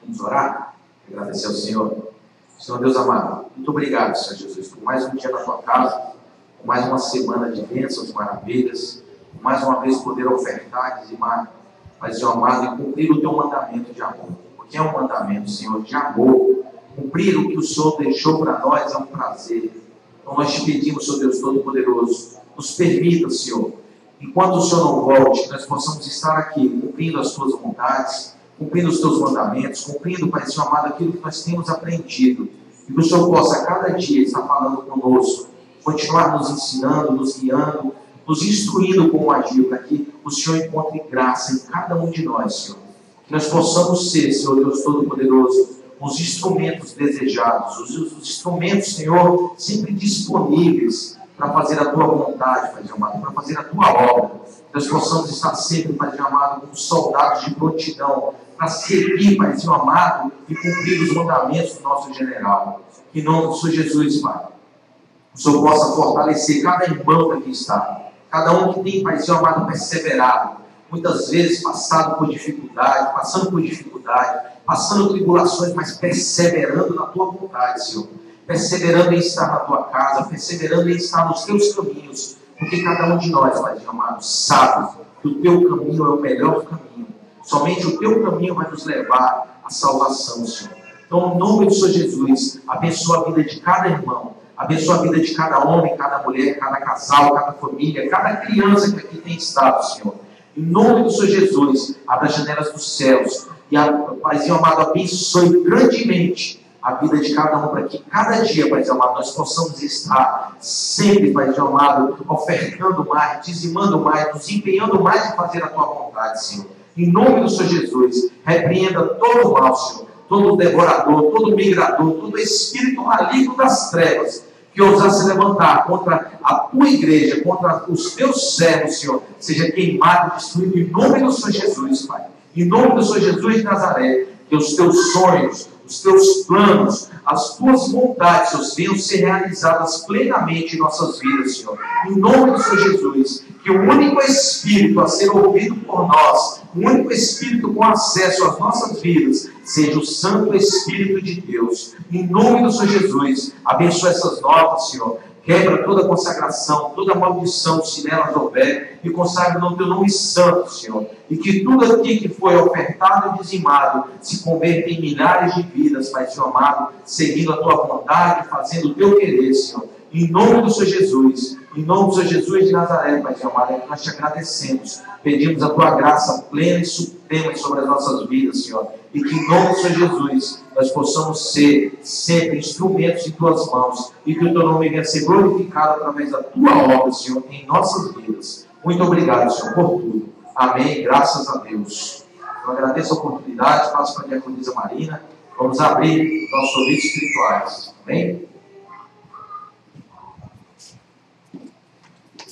Vamos orar? Agradecer ao Senhor. Senhor Deus amado, muito obrigado, Senhor Jesus, por mais um dia na tua casa, por mais uma semana de bênçãos, maravilhas, por mais uma vez poder ofertar, dizimar, mas, Senhor amado, e cumprir o teu mandamento de amor. Porque é um mandamento, Senhor, de amor. Cumprir o que o Senhor deixou para nós é um prazer. Então nós te pedimos, Senhor Deus Todo-Poderoso, nos permita, Senhor, enquanto o Senhor não volte, que nós possamos estar aqui cumprindo as tuas vontades, cumprindo os teus mandamentos, cumprindo, Pai Senhor amado, aquilo que nós temos aprendido. E que o Senhor possa, a cada dia, estar falando conosco, continuar nos ensinando, nos guiando, nos instruindo como agir, para que o Senhor encontre graça em cada um de nós, Senhor. Que nós possamos ser, Senhor Deus Todo-Poderoso, os instrumentos desejados, os, os instrumentos, Senhor, sempre disponíveis para fazer a tua vontade, Pai amado, para fazer a tua obra. Que nós possamos estar sempre, Pai amado, como soldados de prontidão, para seguir, Pai amado, e cumprir os mandamentos do nosso general. Em nome do Senhor Jesus, Pai. O Senhor possa fortalecer cada irmão que aqui está. Cada um que tem, Pai amado, perseverado. Muitas vezes passado por dificuldade, passando por dificuldade, passando tribulações, mas perseverando na tua vontade, Senhor. Perseverando em estar na tua casa, perseverando em estar nos teus caminhos, porque cada um de nós, Pai amado, sabe que o teu caminho é o melhor caminho. Somente o teu caminho vai nos levar à salvação, Senhor. Então, no nome do Senhor Jesus, abençoa a vida de cada irmão, abençoa a vida de cada homem, cada mulher, cada casal, cada família, cada criança que aqui tem estado, Senhor. Em nome do Senhor Jesus, abra as janelas dos céus e, Paizinho amado, abençoe grandemente a vida de cada um, para que cada dia, Paizinho amado, nós possamos estar sempre, Paizinho amado, ofertando mais, dizimando mais, nos empenhando mais em fazer a tua vontade, Senhor. Em nome do Senhor Jesus, repreenda todo o mal, Senhor todo devorador, todo migrador, todo espírito maligno das trevas que ousar se levantar contra a tua igreja, contra os teus servos, Senhor, seja queimado, destruído em nome do Senhor Jesus, Pai. Em nome do Senhor Jesus de Nazaré, que os teus sonhos, os teus planos, as tuas vontades, Senhor, venham ser realizadas plenamente em nossas vidas, Senhor. Em nome do Senhor Jesus, que o único Espírito a ser ouvido por nós, o único Espírito com acesso às nossas vidas, seja o Santo Espírito de Deus. Em nome do Senhor Jesus, abençoa essas notas, Senhor. Quebra toda consagração, toda maldição, se nelas houver, e consagra no teu nome santo, Senhor. E que tudo aqui que foi ofertado e dizimado se converta em milhares de vidas, Pai Senhor amado, seguindo a tua vontade, fazendo o teu querer, Senhor. Em nome do Senhor Jesus, em nome do Senhor Jesus de Nazaré, Pai amado, é nós te agradecemos. Pedimos a tua graça plena e suprema sobre as nossas vidas, Senhor. E que em nome Senhor Jesus nós possamos ser sempre instrumentos em tuas mãos e que o teu nome venha ser glorificado através da tua obra, Senhor, em nossas vidas. Muito obrigado, Senhor, por tudo. Amém. Graças a Deus. Eu agradeço a oportunidade, passo para a diaconisa Marina. Vamos abrir nossos ouvidos espirituais. Amém?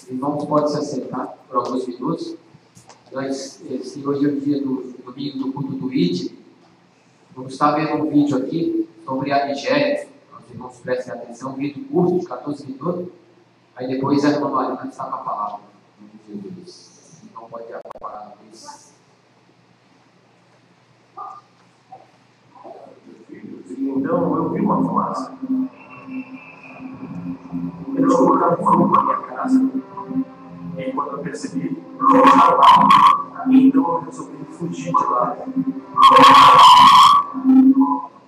Irmãos, pode se acertar por alguns minutos. Nós, esse, hoje é o dia do domingo do culto do ID. Vamos estar vendo um vídeo aqui sobre a Nigéria. Os irmãos prestem atenção, um vídeo curto de 14 minutos. Aí depois a irmã Marina está com a palavra. Jesus. Não pode ter a palavra. Então, eu vi uma fumaça. Eles colocaram fogo na minha casa. E quando eu percebi, eu estava lá. Então eu resolvi fugir de lá. Thank you.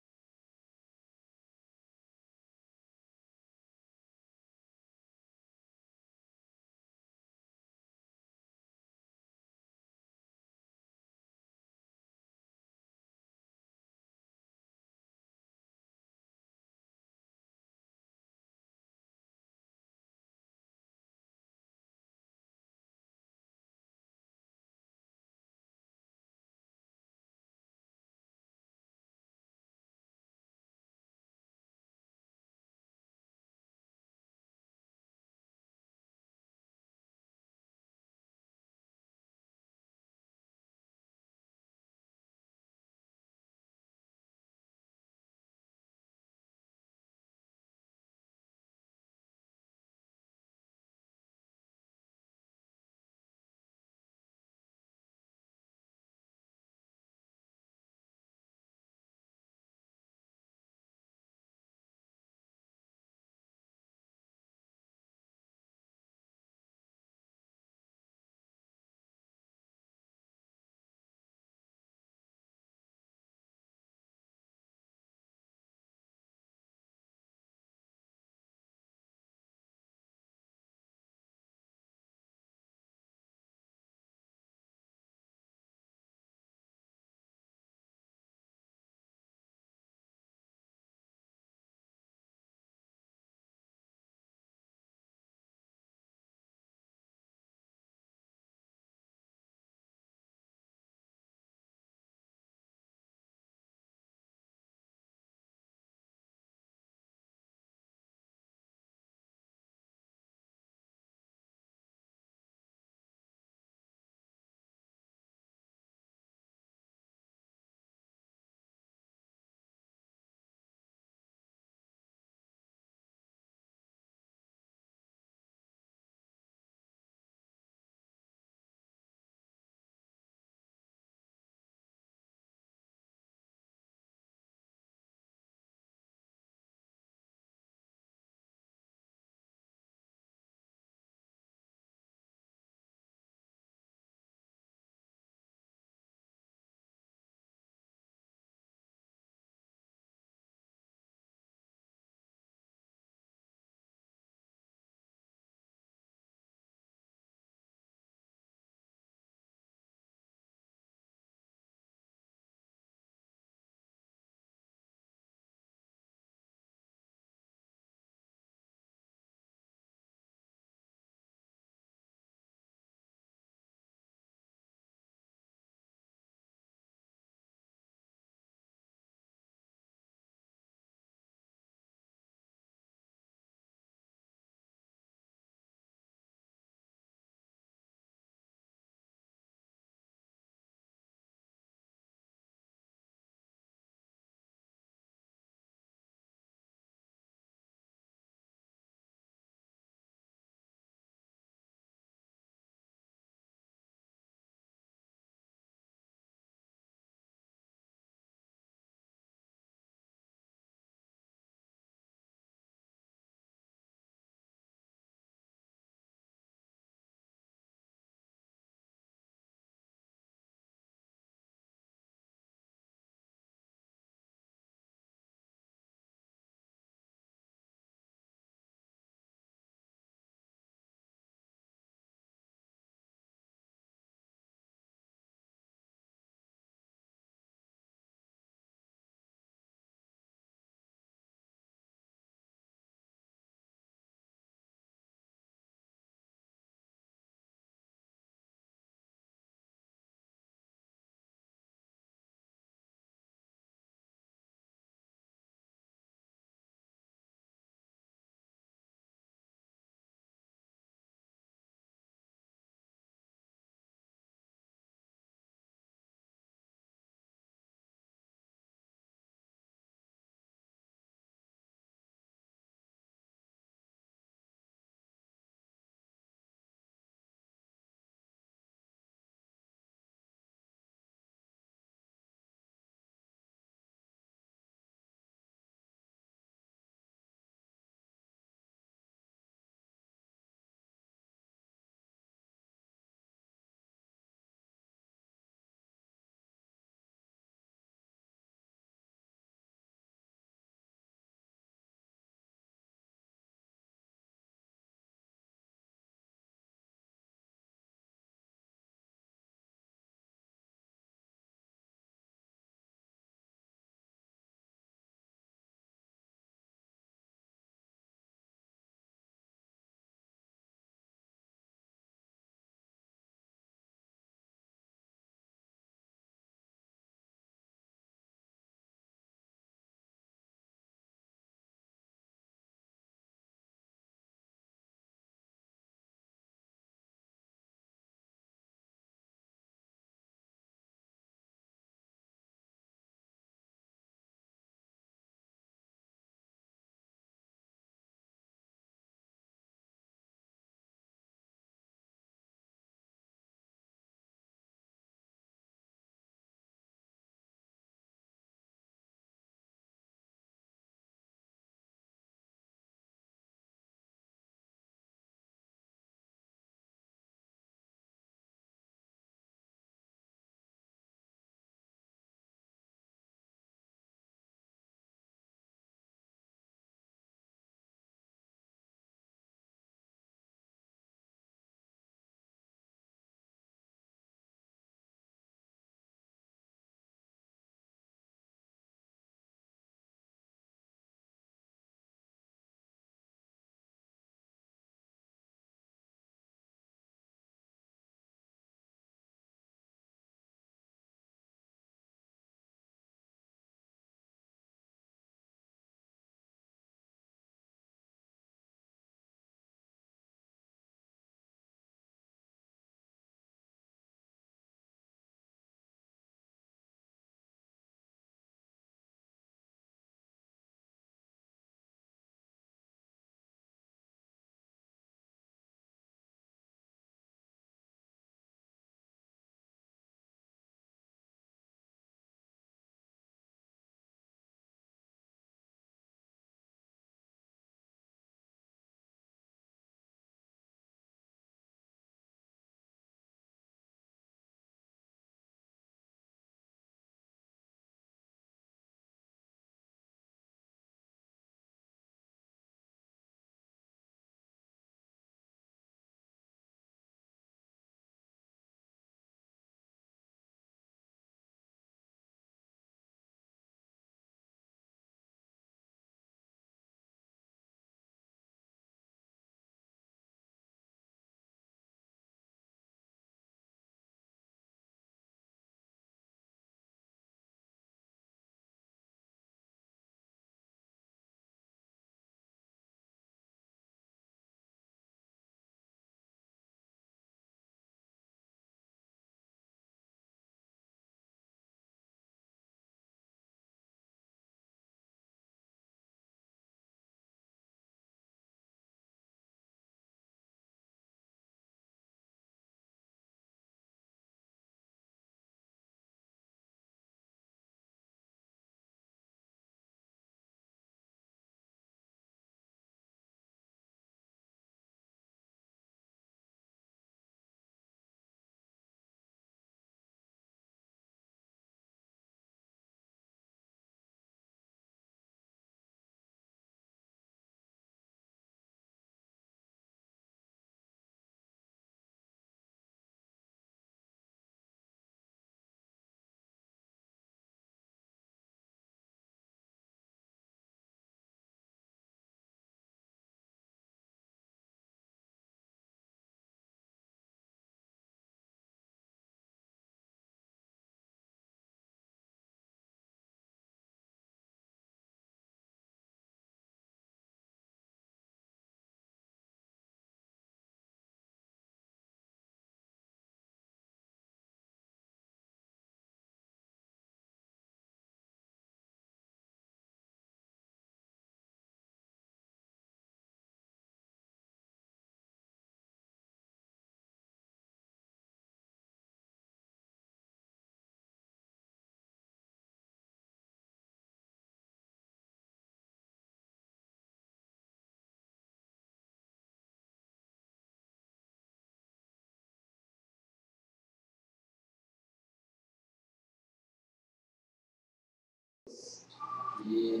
E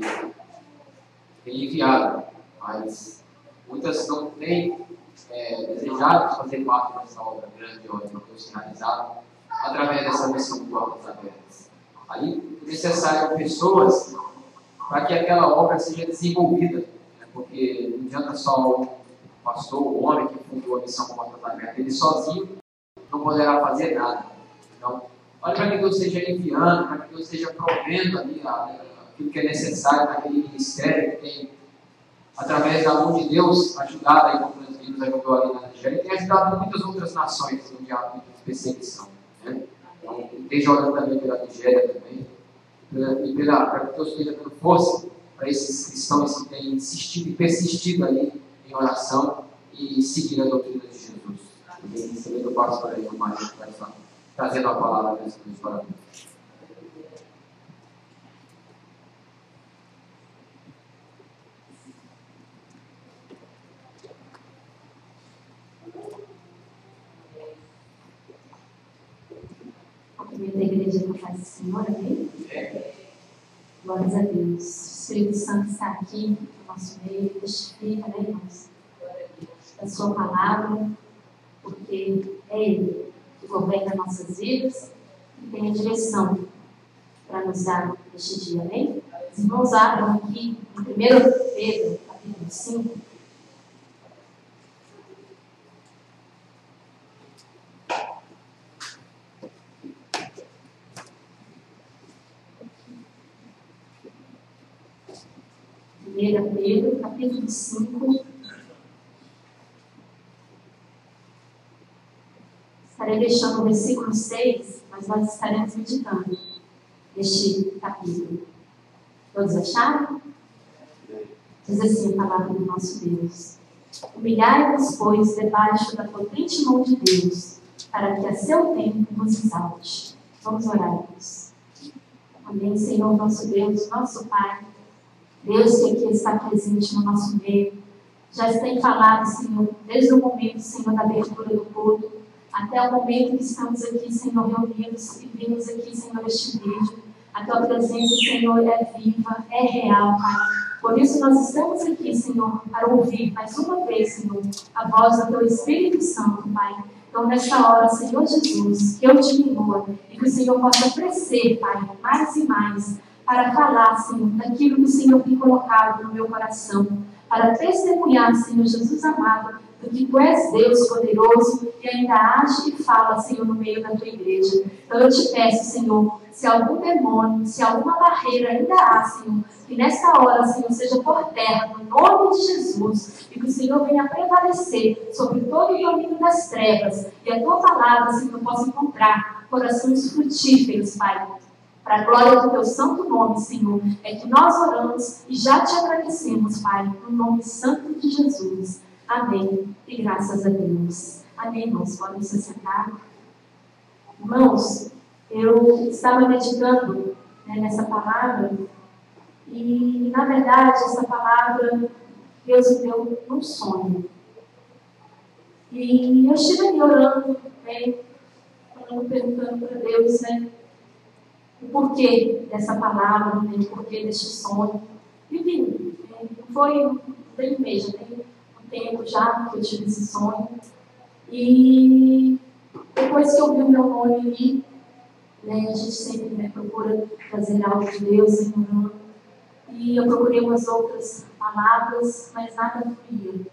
tem enviado, mas muitas não têm é, desejado fazer parte dessa obra grandiosa que tem realizado através dessa missão portas abertas. Aí é necessário pessoas para que aquela obra seja desenvolvida, né? porque não adianta só o pastor, o homem que fundou a missão portas abertas, ele sozinho não poderá fazer nada. Então, olha para que Deus esteja enviando, para que Deus esteja provendo ali aquilo que é necessário naquele ministério que tem, através da mão de Deus, ajudado aí, como nos vimos, ajudou ali na Nigéria, e tem ajudado muitas outras nações no diabo de perseguição. Né? Então, esteja orando também pela Nigéria também, e pela, para que Deus esteja dando força para esses cristãos que têm insistido e persistido ali em oração e seguir a doutrina de Jesus. E recebendo o passo para ele, o estar trazendo a palavra desse Deus para nós. Da igreja da paz do Senhor, amém? Glórias a Deus. O Espírito Santo está aqui no nosso meio, testifica, né, irmãos? Da sua palavra, porque é Ele que governa nossas vidas e tem a direção para nos dar este dia, amém? Os irmãos abram aqui em 1 Pedro, capítulo 5. Primeira Pedro, capítulo 5. Estarei deixando o versículo 6, mas nós estaremos meditando este capítulo. Todos acharam? Diz assim a palavra do nosso Deus. Humilhai-vos, pois, debaixo da potente mão de Deus, para que a seu tempo vos exalte. Vamos orar, Deus. Amém, Senhor, nosso Deus, nosso Pai. Deus que aqui está presente no nosso meio. Já tem falado, Senhor, desde o momento, Senhor, da abertura do culto, até o momento que estamos aqui, Senhor, reunidos e vimos aqui, Senhor, este vídeo. A tua presença, Senhor, é viva, é real, Pai. Por isso nós estamos aqui, Senhor, para ouvir mais uma vez, Senhor, a voz do teu Espírito Santo, Pai. Então, nesta hora, Senhor Jesus, que eu diminua e que o Senhor possa crescer, Pai, mais e mais, para falar, Senhor, daquilo que o Senhor tem colocado no meu coração, para testemunhar, Senhor Jesus amado, do que tu és Deus poderoso e ainda age e fala, Senhor, no meio da tua igreja. Então eu te peço, Senhor, se algum demônio, se alguma barreira ainda há, Senhor, que nesta hora, Senhor, seja por terra, no nome de Jesus, e que o Senhor venha prevalecer sobre todo o domínio das trevas, e a tua palavra, Senhor, possa encontrar corações frutíferos, Pai, para a glória do teu santo nome, Senhor, é que nós oramos e já te agradecemos, Pai, no nome santo de Jesus. Amém. E graças a Deus. Amém, irmãos. Podem se sentar. Irmãos, eu estava meditando né, nessa palavra e, na verdade, essa palavra Deus me deu num sonho. E eu estive ali orando, né, perguntando para Deus, né, o porquê dessa palavra, né, o porquê deste sonho. E vi, né, foi bem mesmo, tem um tempo já que eu tive esse sonho. E depois que eu vi o meu nome ali, né, a gente sempre né, procura fazer algo de Deus em um E eu procurei umas outras palavras, mas nada fluía.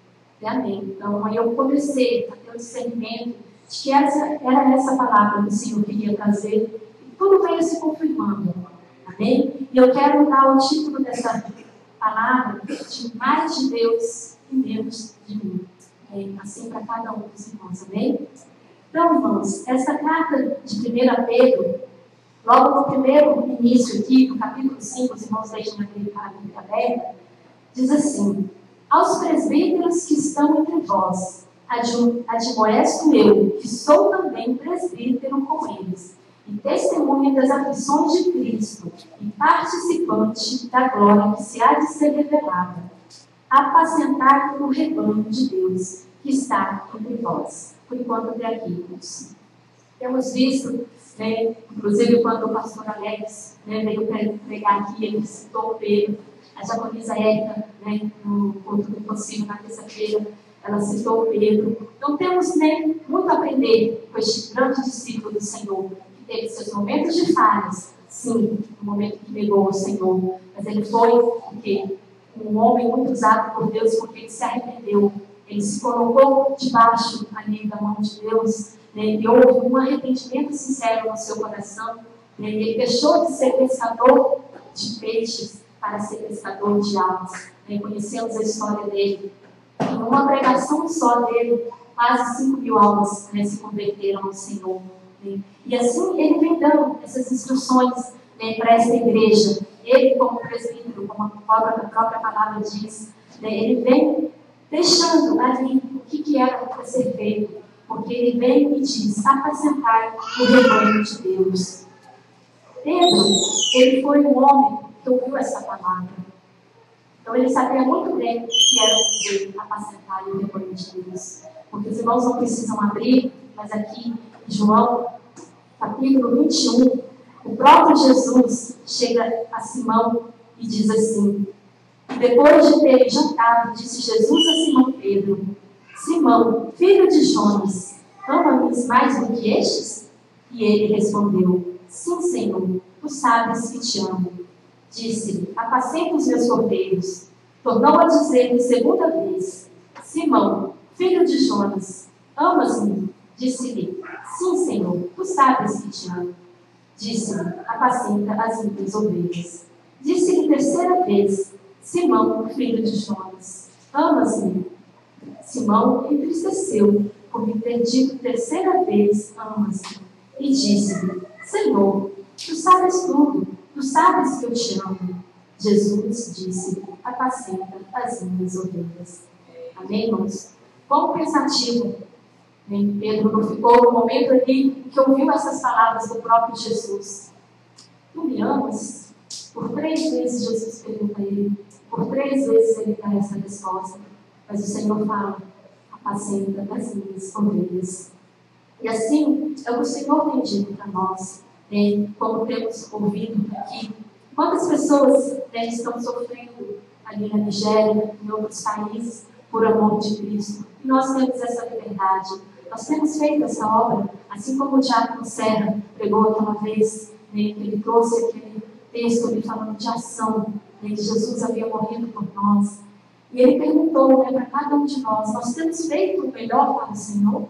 Amém. Então, aí eu comecei a ter o discernimento de que essa, era essa palavra que o Senhor queria trazer tudo veio se confirmando. Amém? E eu quero dar o título dessa palavra de mais de Deus e menos de mim. É, assim para cada um dos irmãos. Amém? Então, irmãos, essa carta de 1 Pedro, logo no primeiro início aqui, no capítulo 5, os irmãos deixam a Bíblia aberta, diz assim: Aos presbíteros que estão entre vós, admoesto eu, que sou também presbítero com eles e testemunha das aflições de Cristo e participante da glória que se há de ser revelada, apacentar o rebanho de Deus que está entre vós. Por enquanto, até aqui, irmãos. Temos visto Né? Inclusive, quando o pastor Alex né, veio pregar aqui, ele citou Pedro. A japonesa Érica, né, no culto do possível, na terça-feira, ela citou Pedro. Então, temos né, muito a aprender com este grande discípulo do Senhor, teve seus momentos de falhas, sim, no momento que negou o Senhor, mas ele foi porque um homem muito usado por Deus, porque ele se arrependeu, ele se colocou debaixo ali da mão de Deus, né, e houve um arrependimento sincero no seu coração, né, ele deixou de ser pescador de peixes para ser pescador de almas. Né, conhecemos a história dele. Em uma pregação só dele, quase 5 mil almas né, se converteram ao Senhor. Né. E assim ele vem dando essas instruções né, para essa igreja. Ele, como presbítero, como a própria, a própria palavra diz, né, ele vem deixando ali o que, que era para ser feito. Porque ele vem e diz: apresentar o rebanho de Deus. Pedro, ele foi um homem que ouviu essa palavra. Então ele sabia muito bem que era dizer apacentar o rebanho de Deus. Porque os irmãos não precisam abrir, mas aqui João, capítulo 21, o próprio Jesus chega a Simão e diz assim: Depois de ter jantado, disse Jesus a Simão Pedro: Simão, filho de Jonas, ama-me mais do que estes? E ele respondeu: Sim, Senhor, tu sabes que te amo. Disse-lhe: Apacenta os meus cordeiros. Tornou a dizer-lhe segunda vez: Simão, filho de Jonas, amas-me? Disse-lhe: Sim, Senhor, tu sabes que te amo. Disse-lhe: Apacenta as minhas ovelhas. Disse-lhe terceira vez: Simão, filho de Jonas, amas-me? Simão entristeceu por me ter dito terceira vez: Amas-me. E disse-lhe: Senhor, tu sabes tudo, tu sabes que eu te amo. Jesus disse: Apacenta as minhas ovelhas. Amém, irmãos? Quão pensativo Pedro não ficou no momento ali que ouviu essas palavras do próprio Jesus. Tu me amas? Por três vezes Jesus pergunta a ele. Por três vezes ele dá essa resposta. Mas o Senhor fala: apacenta as minhas ovelhas. E assim é o que o Senhor tem dito para nós, né? como temos ouvido aqui. Quantas pessoas né, estão sofrendo ali na Nigéria, em outros países, por amor de Cristo? E nós temos essa liberdade. Nós temos feito essa obra, assim como o Diácono Serra pregou aquela vez, né, que ele trouxe aquele texto ali falando de ação, né, Jesus havia morrido por nós. E ele perguntou né, para cada um de nós: Nós temos feito o melhor para o Senhor?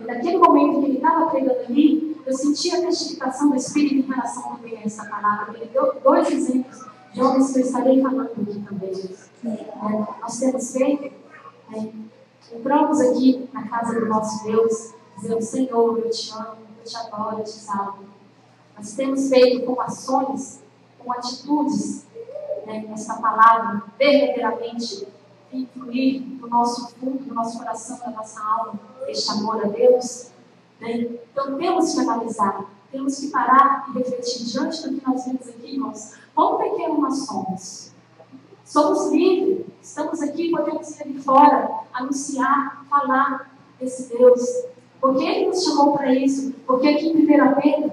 E naquele momento que ele estava pregando ali, eu senti a testificação do Espírito em relação também a essa palavra. Ele deu dois exemplos de homens que eu estarei falando aqui também. É, nós temos feito né, Entramos aqui na casa do nosso Deus, dizendo: Senhor, eu te amo, eu te adoro, eu te salvo. Nós temos feito com ações, com atitudes, né, essa palavra verdadeiramente influir no nosso fundo, no nosso coração, na nossa alma, este amor a Deus. Né? Então temos que analisar, temos que parar e refletir diante do que nós vemos aqui, irmãos. Quão pequeno nós somos Somos livres, estamos aqui, podemos ir ali fora, anunciar, falar desse Deus. Porque Ele nos chamou para isso. Porque aqui em 1 Pedro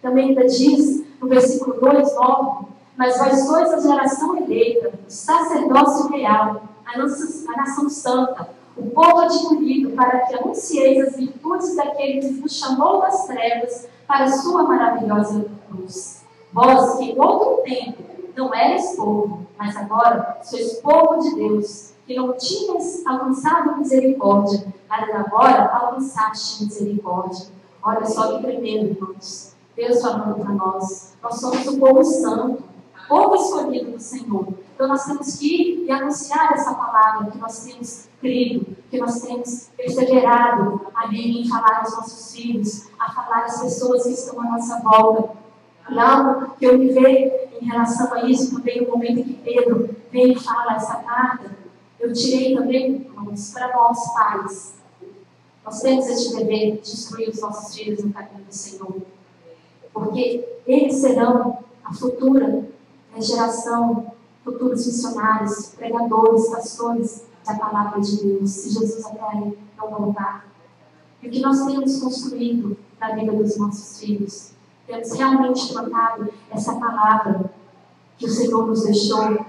também ainda diz, no versículo 2, 9, mas vós sois a geração eleita, o sacerdócio real, a nação, a nação santa, o povo adquirido, para que anuncieis as virtudes daquele que vos chamou das trevas para a sua maravilhosa luz. Vós que em outro tempo não eres povo, mas agora sois povo de Deus, que não tinhas alcançado misericórdia, mas agora alcançaste misericórdia. Olha só que tremendo, irmãos. Deus falando para nós. Nós somos o povo santo, povo escolhido do Senhor. Então nós temos que ir e anunciar essa palavra que nós temos crido, que nós temos perseverado ali em falar aos nossos filhos, a falar às pessoas que estão à nossa volta algo que eu me vejo em relação a isso também no momento que Pedro vem e fala essa carta, eu tirei também, irmãos, para nós pais. Nós temos este dever de instruir os nossos filhos no caminho do Senhor. Porque eles serão a futura né, geração, futuros missionários, pregadores, pastores da palavra de Deus, se Jesus até não voltar. E o que nós temos construído na vida dos nossos filhos. Temos realmente plantado essa palavra que o Senhor nos deixou.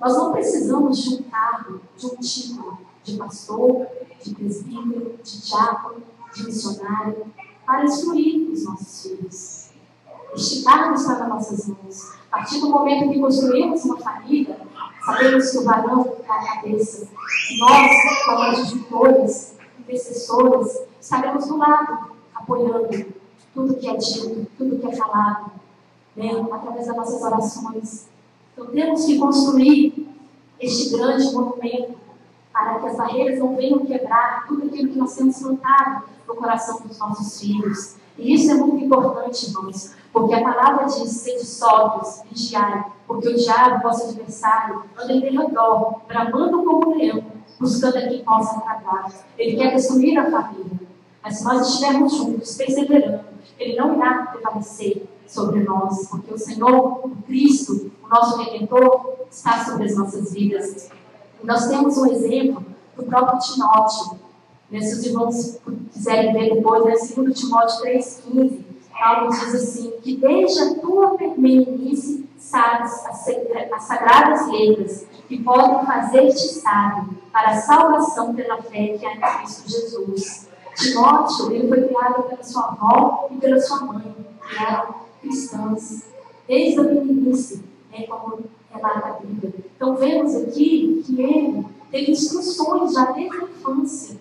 Nós não precisamos de um cargo, de um título de pastor, de presbítero, de diácono, de missionário, para instruir os nossos filhos. Este cargo está nas nossas mãos. A partir do momento que construímos uma família, sabemos que o varão é a cabeça. Nós, como adjutores, intercessores, estaremos do lado, apoiando tudo que é dito, tudo que é falado, né? através das nossas orações. Então temos que construir este grande movimento para que as barreiras não venham quebrar tudo aquilo que nós temos plantado no coração dos nossos filhos. E isso é muito importante, irmãos, porque a palavra diz: sede sóbrios, vigiai, porque o diabo, vosso adversário, anda em derredor, bramando como leão, buscando a quem possa tragar. Ele quer destruir a família. Mas se nós estivermos juntos, perseverando, ele não irá prevalecer sobre nós, porque o Senhor, o Cristo, o nosso Redentor, está sobre as nossas vidas. E nós temos um exemplo do próprio Timóteo. Né, se os irmãos quiserem ver depois, né, 2 Timóteo 3,15, Paulo diz assim: que desde a tua meninice sabes as sagradas letras que podem fazer-te sábio para a salvação pela fé que há em Cristo Jesus. Timóteo, ele foi criado pela sua avó e pela sua mãe, que eram cristãs, desde a meninice, né, como relata a Bíblia. Então vemos aqui que ele teve instruções já desde a infância.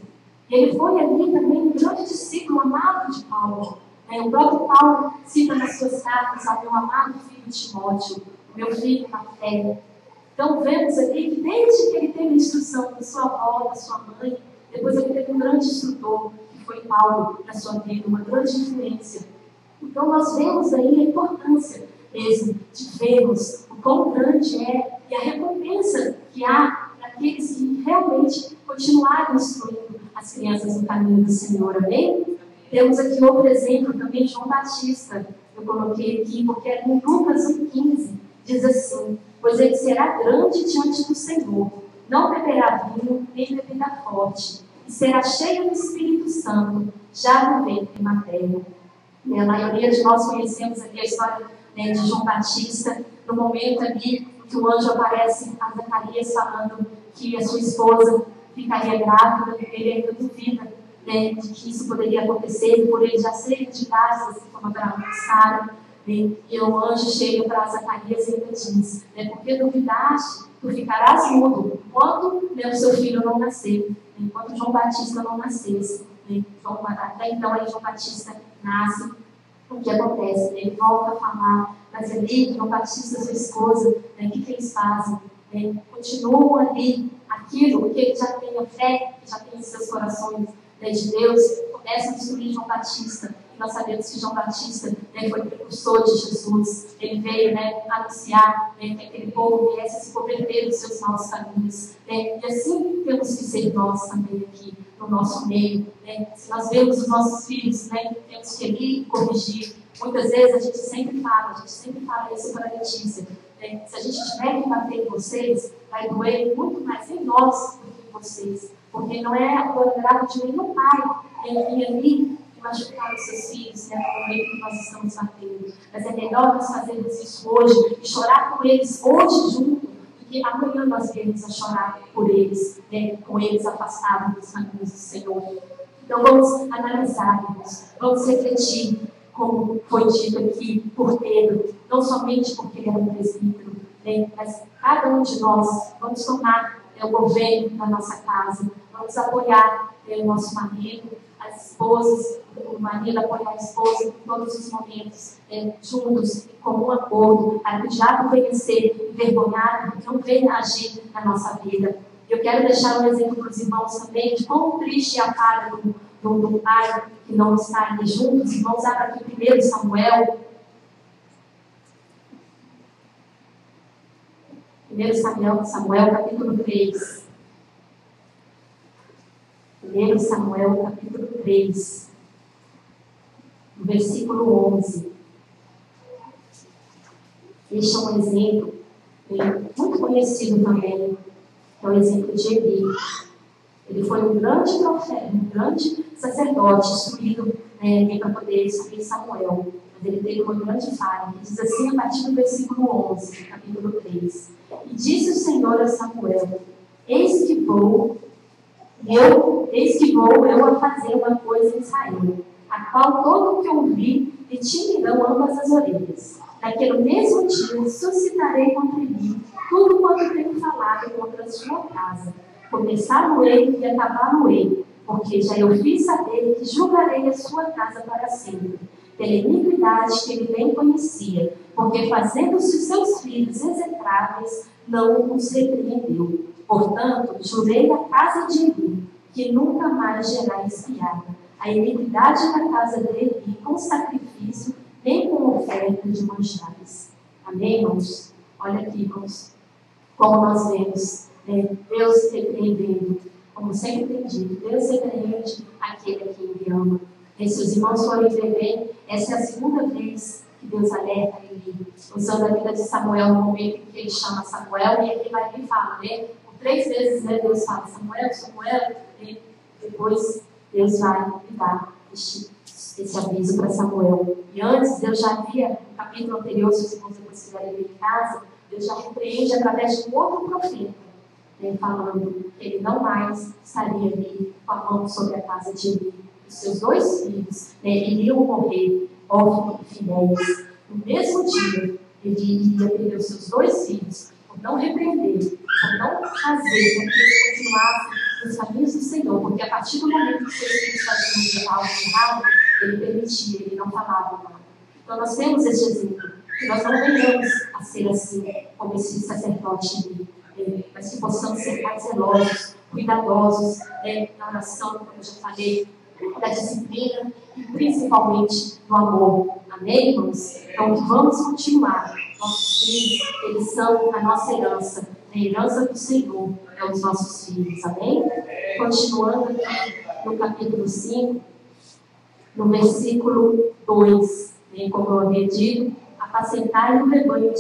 Ele foi ali também um grande discípulo amado de Paulo. É, o próprio Paulo cita nas suas cartas ao meu amado filho Timóteo, meu filho na fé. Então vemos aqui que desde que ele teve a instrução da sua avó, da sua mãe, depois ele teve um grande instrutor, foi Paulo, na sua vida, uma grande influência. Então nós vemos aí a importância mesmo de vermos o quão grande é e a recompensa que há para aqueles que realmente continuarem instruindo as crianças no caminho do Senhor. Amém? Temos aqui outro exemplo também, João Batista. Eu coloquei aqui, porque é em Lucas 1,15 diz assim: Pois ele será grande diante do Senhor, não beberá vinho nem bebida forte, e será cheio do Espírito Santo, já no ventre materno. A maioria de nós conhecemos aqui a história né, de João Batista, no momento ali que o anjo aparece a Zacarias falando que a sua esposa ficaria grávida, ele ainda duvida né, de que isso poderia acontecer, por ele já ser de casa, assim como Abraão e Sara. Né, e o anjo chega para Zacarias e ainda diz: né, Porque duvidaste, tu ficarás mudo quando né, o seu filho não nascer, enquanto João Batista não nascesse. Né, até então, aí João Batista nasce. O que acontece? Né, ele volta a falar, mas ali, João Batista, sua esposa, né, o que, que eles fazem? Né, continuam ali aquilo que ele já tem a fé, que já tem em seus corações né, de Deus, começa a destruir João Batista. Nós sabemos que João Batista né, foi precursor de Jesus. Ele veio né, anunciar né, que aquele povo viesse se converter dos seus maus caminhos. Né, e assim temos que ser nós também aqui no nosso meio. Né. Se nós vemos os nossos filhos, né, temos que ir corrigir. Muitas vezes a gente sempre fala, a gente sempre fala isso para a Letícia. Né? Se a gente tiver que bater em vocês, vai doer muito mais em nós do que em vocês. Porque não é a de nenhum pai vir ali machucar os seus filhos, né, no momento que nós estamos batendo. Mas é melhor nós fazermos isso hoje e chorar com eles hoje junto, do que amanhã nós viemos a chorar por eles, né, com eles afastados dos caminhos do Senhor. Então vamos analisar, irmãos, vamos refletir, como foi dito aqui por Pedro, não somente porque ele era um presbítero, né, mas cada um de nós vamos tomar né, o governo da nossa casa, Vamos apoiar o nosso marido, as esposas, o marido apoiar a esposa em todos os momentos, é, juntos, em comum acordo, diabo venha ser envergonhado, que não venha agir na nossa vida. Eu quero deixar um exemplo para os irmãos também de quão triste é a cara do, do, do pai que não está ali juntos. Irmãos, abra aqui primeiro Samuel. Primeiro Samuel, Samuel capítulo 3. 1 Samuel capítulo 3, versículo 11. Este é um exemplo muito conhecido também, que é o exemplo de Eli. Ele foi um grande profeta, um grande sacerdote, instruído né, para poder instruir Samuel. Mas ele teve uma grande falha, que diz assim a partir do versículo 11, capítulo 3. E disse o Senhor a Samuel: Eis que vou, eu, eis que vou eu a fazer uma coisa em Israel, a qual todo o que ouvi e te dirão ambas as orelhas. Naquele mesmo dia suscitarei contra ele tudo quanto tenho falado contra a sua casa. Começar-no-ei e acabar-no-ei, porque já eu fiz saber que julgarei a sua casa para sempre, pela iniquidade que ele bem conhecia, porque fazendo-se os seus filhos execráveis, não os repreendeu. Portanto, jurei a casa de Eli, que nunca mais gerá espiada, a iniquidade da casa de Eli com sacrifício, nem com oferta de manjares. Amém, irmãos? Olha aqui, irmãos, como nós vemos né? Deus repreendendo, como sempre tem dito, Deus repreende aquele a quem ele ama. E se os irmãos forem bem, essa é a segunda vez que Deus alerta ele, usando a vida de Samuel no momento em que ele chama Samuel, e ele vai vir falar, né? Três vezes né, Deus fala, Samuel, Samuel, e depois Deus vai dar este, esse aviso para Samuel. E antes, Deus já havia, no capítulo anterior, se os irmãos depois estiverem em casa, Deus já repreende através de um outro profeta, né, falando que ele não mais estaria ali com a mão sobre a casa de Eli. Os seus dois filhos né, iriam morrer órfãos e fiéis. No mesmo dia, ele iria perder os seus dois filhos por não repreender, por não fazer com que eles continuassem nos caminhos do Senhor, porque a partir do momento que seus filhos faziam algo errado, ele permitia, ele não falava nada. Então nós temos esse exemplo, que nós não venhamos a ser assim, como esse sacerdote, eh, mas que possamos ser mais zelosos, cuidadosos né, na oração, como eu já falei, da disciplina e principalmente do amor. Amém, irmãos? Então, vamos continuar. Nossos filhos, eles são a nossa herança. A herança do Senhor é os nossos filhos. Amém? Continuando aqui no capítulo 5, no versículo 2, né, como eu havia dito, apacentai o rebanho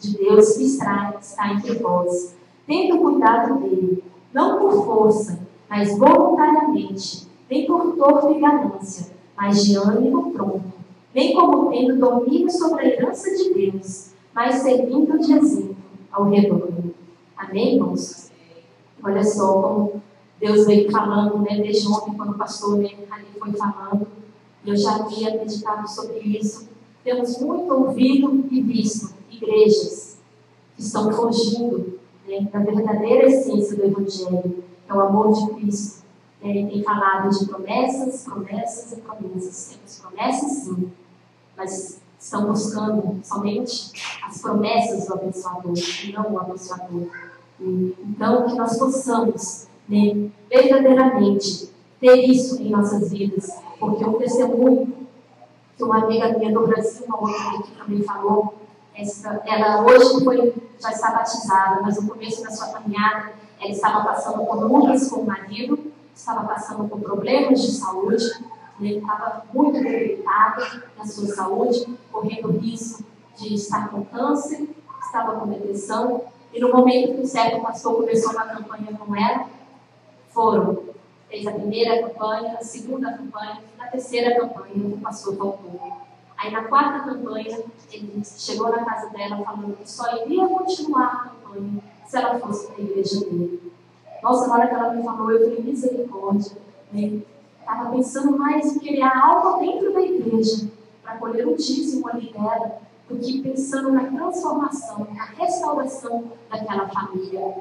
de Deus que está, está entre vós, tendo cuidado dele, não por força, mas voluntariamente, nem por torto e ganância, mas de ânimo pronto, nem como tendo domínio sobre a herança de Deus, mas servindo de exemplo ao rebanho. Amém, irmãos? Olha só como Deus veio falando, né, desde ontem, quando o pastor né, ali foi falando, eu já havia meditado sobre isso. Temos muito ouvido e visto igrejas que estão fugindo né, da verdadeira essência do Evangelho, que é o amor de Cristo. Ele tem falado de promessas, promessas e promessas. Temos promessas, sim, mas estão buscando somente as promessas do abençoador, e não o abençoador. Então, que nós possamos né, verdadeiramente ter isso em nossas vidas, porque um testemunho que uma amiga minha do Brasil, uma outra que também falou, essa, ela hoje foi, já está batizada, mas no começo da sua caminhada, ela estava passando por lutas com o marido, estava passando por problemas de saúde, né, estava muito debilitada na sua saúde, correndo risco de estar com câncer, estava com depressão, e no momento que o certo pastor começou uma campanha com ela, foram, fez a primeira campanha, a segunda campanha, na terceira campanha, o pastor voltou. Aí na quarta campanha, ele chegou na casa dela falando que só iria continuar a campanha se ela fosse para a igreja dele. Nossa, na hora que ela me falou, eu falei, misericórdia. Né? Estava pensando mais em criar algo dentro da igreja, para colher o dízimo ali dela, do que pensando na transformação, na restauração daquela família.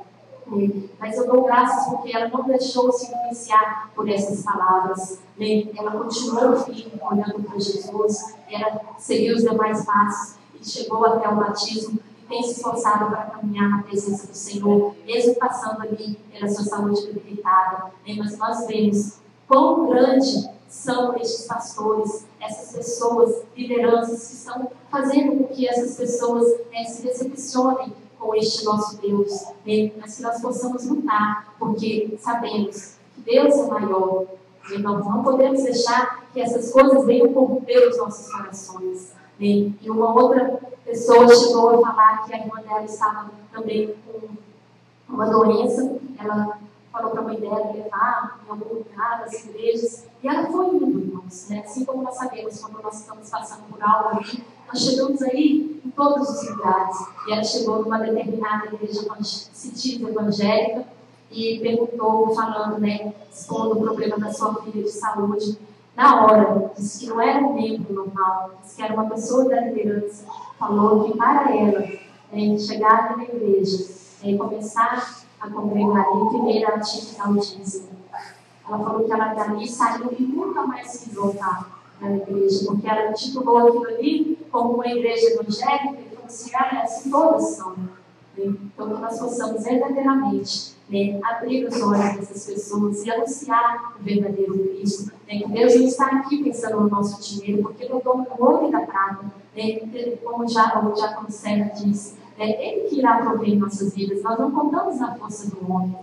Mas eu dou graças porque ela não deixou se influenciar por essas palavras. Né? Ela continuou firme, olhando para Jesus, ela seguiu os demais passos e chegou até o batismo tem se esforçado para caminhar na presença do Senhor, mesmo passando ali pela sua saúde debilitada. Né? Mas nós vemos quão grande são estes pastores, essas pessoas, lideranças que estão fazendo com que essas pessoas né, se decepcionem com este nosso Deus, né? mas que nós possamos lutar, porque sabemos que Deus é maior. E nós não podemos deixar que essas coisas venham corromper os nossos corações. Né? E uma outra pessoa chegou a falar que a irmã dela estava também com uma doença. Ela falou para a mãe dela levar em algum lugar, das igrejas, e ela foi indo, irmãos. Né? Assim como nós sabemos, quando nós estamos passando por algo ali, nós chegamos aí em todos os lugares. E ela chegou numa determinada igreja se diz evangélica e perguntou, falando, né, expondo o problema da sua filha de saúde. Na hora, disse que não era um membro normal, disse que era uma pessoa da liderança. Falou que para ela, né, chegar na igreja né, e começar a congregar primeiro ela tinha que dar o dízimo. Ela falou que ela dali saiu e nunca mais quis voltar na igreja, porque ela titulou aquilo ali como uma igreja evangélica e falou assim, ah, assim todas são. Então, que nós possamos verdadeiramente né, abrir os olhos dessas pessoas e anunciar o verdadeiro Cristo. Né, que Deus não está aqui pensando no nosso dinheiro, porque é o dono do da prata. Né, como já, como já como Sérgio disse, né, Ele que irá prover nossas vidas. Nós não contamos na força do homem.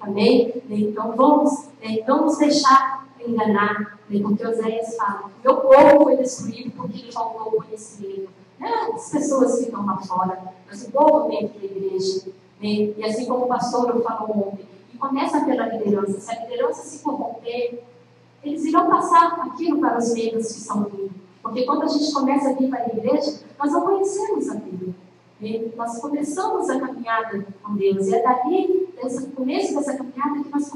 Amém? Né, então, vamos, né, não nos deixar enganar, né, porque Oséias fala: meu povo foi destruído porque lhe faltou conhecimento. Não as pessoas estão lá fora, mas o povo dentro da igreja. Né? E assim como o pastor falou ontem, e começa pela liderança. Se a liderança se corromper, eles irão passar aquilo para os membros que estão vindo. Porque quando a gente começa a vir para a igreja, nós não conhecemos a Bíblia. Né? Nós começamos a caminhada com Deus. E é dali, no começo dessa caminhada, que nós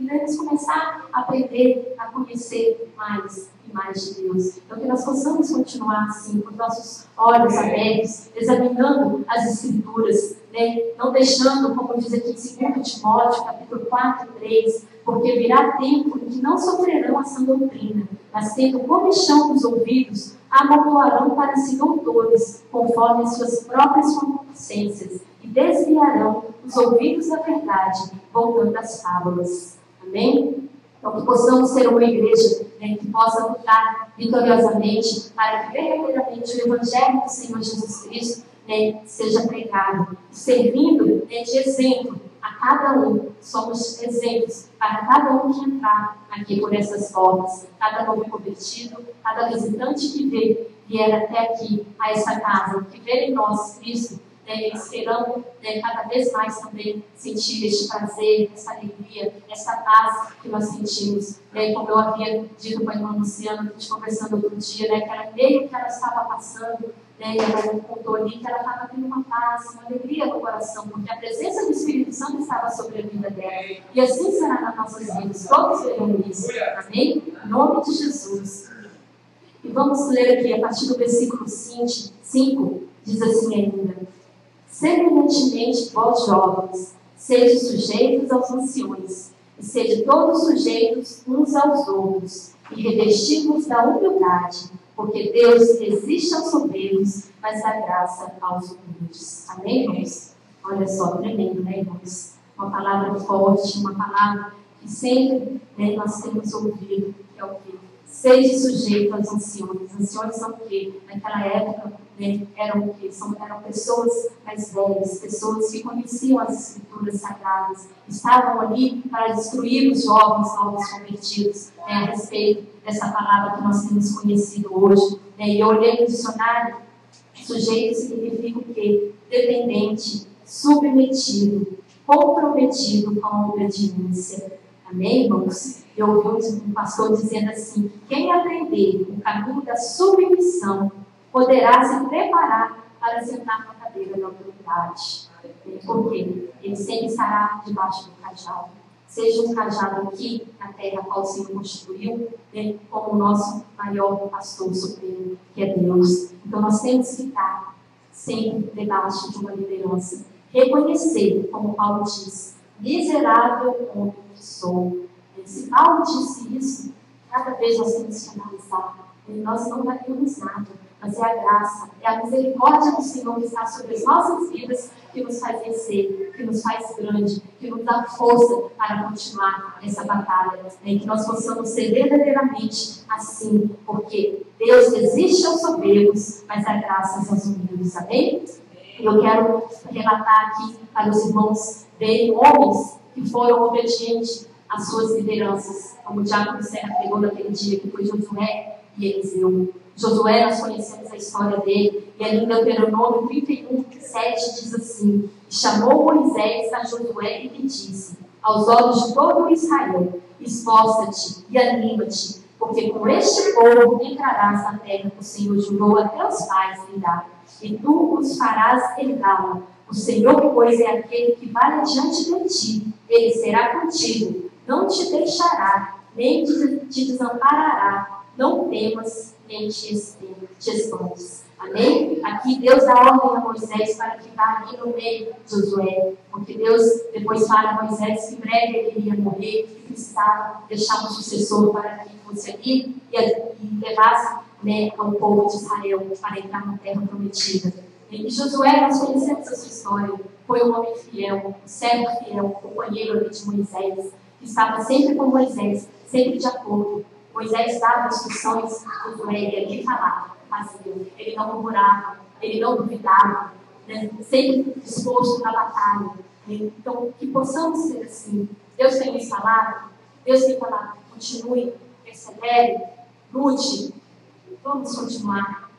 iremos começar a aprender a conhecer mais e mais de Deus. Então, que nós possamos continuar assim, com nossos olhos abertos, examinando as Escrituras, né? não deixando, como diz aqui em 2 Timóteo, capítulo 4, 3, porque virá tempo em que não sofrerão a sã doutrina, mas tendo comichão dos ouvidos, amontoarão para si doutores, conforme as suas próprias concupiscências, e desviarão os ouvidos da verdade, voltando às fábulas. Amém? Então, que possamos ser uma igreja né, que possa lutar vitoriosamente para que verdadeiramente o Evangelho do Senhor Jesus Cristo né, seja pregado, servindo né, de exemplo a cada um. Somos exemplos para cada um que entrar aqui por essas portas, cada novo convertido, cada visitante que veio, vier até aqui, a essa casa, que vê em nós Cristo, né, esperando né, cada vez mais também sentir este prazer, essa alegria, essa paz que nós sentimos. Né, como eu havia dito para a irmã Luciana, a gente conversando outro dia, né, que era meio que ela estava passando né, e ela contou ali que ela estava tendo uma paz, uma alegria no coração, porque a presença do Espírito Santo estava sobre a vida dela. E assim será nas nossas vidas. Todos verão isso. Amém? Em nome de Jesus. E vamos ler aqui a partir do versículo 5, diz assim ainda. Semelhantemente, vós jovens, sede sujeitos aos anciões, e sede todos sujeitos uns aos outros, e revestivos da humildade porque Deus resiste aos soberbos, mas dá graça aos humildes. Amém, irmãos? Olha só, tremendo, né, irmãos? Uma palavra forte, uma palavra que sempre né, nós temos ouvido, que é o que? Seja sujeito aos anciões. Anciões são o quê? Naquela época, né, eram? São, eram pessoas mais velhas, pessoas que conheciam as escrituras sagradas, estavam ali para destruir os jovens novos convertidos né, a respeito dessa palavra que nós temos conhecido hoje. Né? E eu olhei no dicionário, sujeito significa o quê? Dependente, submetido, comprometido com a obediência. Amém, irmãos? Eu ouvi um pastor dizendo assim: quem aprender o caminho da submissão poderá se preparar para sentar na cadeira da autoridade. Por quê? Ele sempre estará debaixo do cajado seja um cajado aqui na terra, qual o Senhor constituiu, né, como o nosso maior pastor supremo, que é Deus. Então nós temos que estar sempre debaixo de uma liderança. Reconhecer, como Paulo diz, miserável homem que sou. Se Paulo disse isso, cada vez nós temos que analisar. Nós não valemos nada mas é a graça, é a misericórdia do Senhor que está sobre as nossas vidas que nos faz vencer, que nos faz grande, que nos dá força para continuar essa batalha. Né? Que nós possamos ser verdadeiramente assim, porque Deus resiste aos soberbos, mas dá graças aos humildes. Amém? E eu quero relatar aqui para os irmãos verem homens que foram obedientes às suas lideranças, como o Diácono Serra pegou naquele dia que foi Josué e Eliseu. Josué, nós conhecemos a história dele, e ali em Deuteronômio 31, 7 diz assim: Chamou Moisés a Josué e lhe disse: aos olhos de todo Israel. Esforça-te e anima-te, porque com este povo entrarás na terra que o Senhor jurou a teus pais lhe dar, e tu os farás herdá-la. O Senhor, pois, é aquele que vai adiante de ti, ele será contigo, não te deixará, nem te desamparará. Não temas, te espantes. Amém? Aqui Deus dá ordem a Moisés para que vá ali no meio de Josué, porque Deus depois fala a Moisés que em breve ele iria morrer, que precisava deixar um sucessor para que fosse ali e, e levasse né, ao povo de Israel para entrar na terra prometida. E Josué, nós conhecemos a sua história, foi um homem fiel, um servo fiel, um companheiro de Moisés, que estava sempre com Moisés, sempre de acordo. Moisés dava instruções, Josué e ele falava fazia. Ele não murmurava, ele não duvidava, né? sempre disposto na batalha. Então, que possamos ser assim. Deus tem nos falado, Deus tem falado, continue, persevere, lute. Vamos continuar.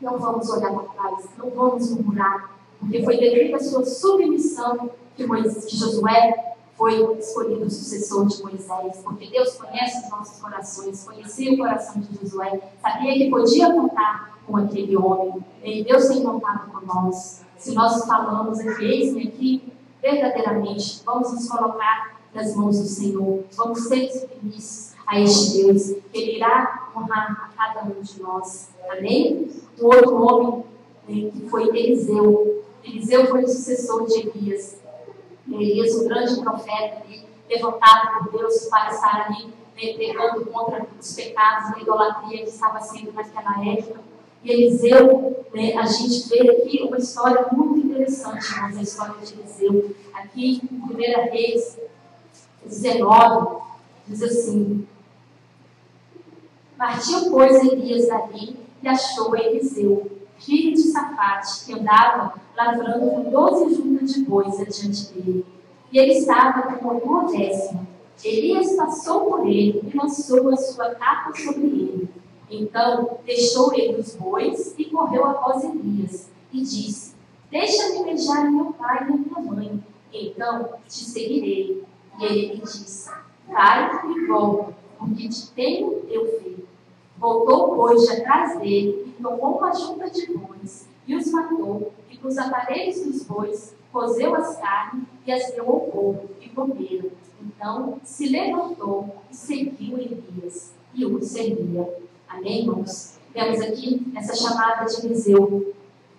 Não vamos olhar para trás, não vamos murmurar, porque foi devido à sua submissão que, Moisés, que Josué foi escolhido sucessor de Moisés, porque Deus conhece os nossos corações, conhecia o coração de Josué, sabia que podia contar com aquele homem, e Deus tem contado com nós. Se nós falamos aqui, eis-me aqui, verdadeiramente, vamos nos colocar nas mãos do Senhor, vamos ser submissos a este Deus, que Ele irá honrar a cada um de nós. Amém? O outro homem né, que foi Eliseu. Eliseu foi o sucessor de Elias. Elias, o grande profeta ali, levantado por Deus para estar ali né, pegando contra os pecados da idolatria que estava sendo naquela época. E Eliseu, né, a gente vê aqui uma história muito interessante, mas a história de Eliseu. Aqui, em 1 Reis 19, diz assim: Partiu, pois, Elias dali e achou Eliseu, filho de Safate, que andava lavrando com doze juntas de bois adiante dele. E ele estava com uma décima. Elias passou por ele e lançou a sua capa sobre ele. Então deixou ele os bois e correu após Elias e disse: Deixa-me beijar meu pai e minha mãe, então te seguirei. E ele lhe disse: Vai e volta, porque te tenho eu feito. Voltou, pois, atrás dele e tomou uma junta de bois e os matou, e com os aparelhos dos bois cozeu as carnes e as deu ao povo, e comeram. Então se levantou e seguiu Elias, e o servia. Amém, irmãos? Temos aqui essa chamada de Eliseu.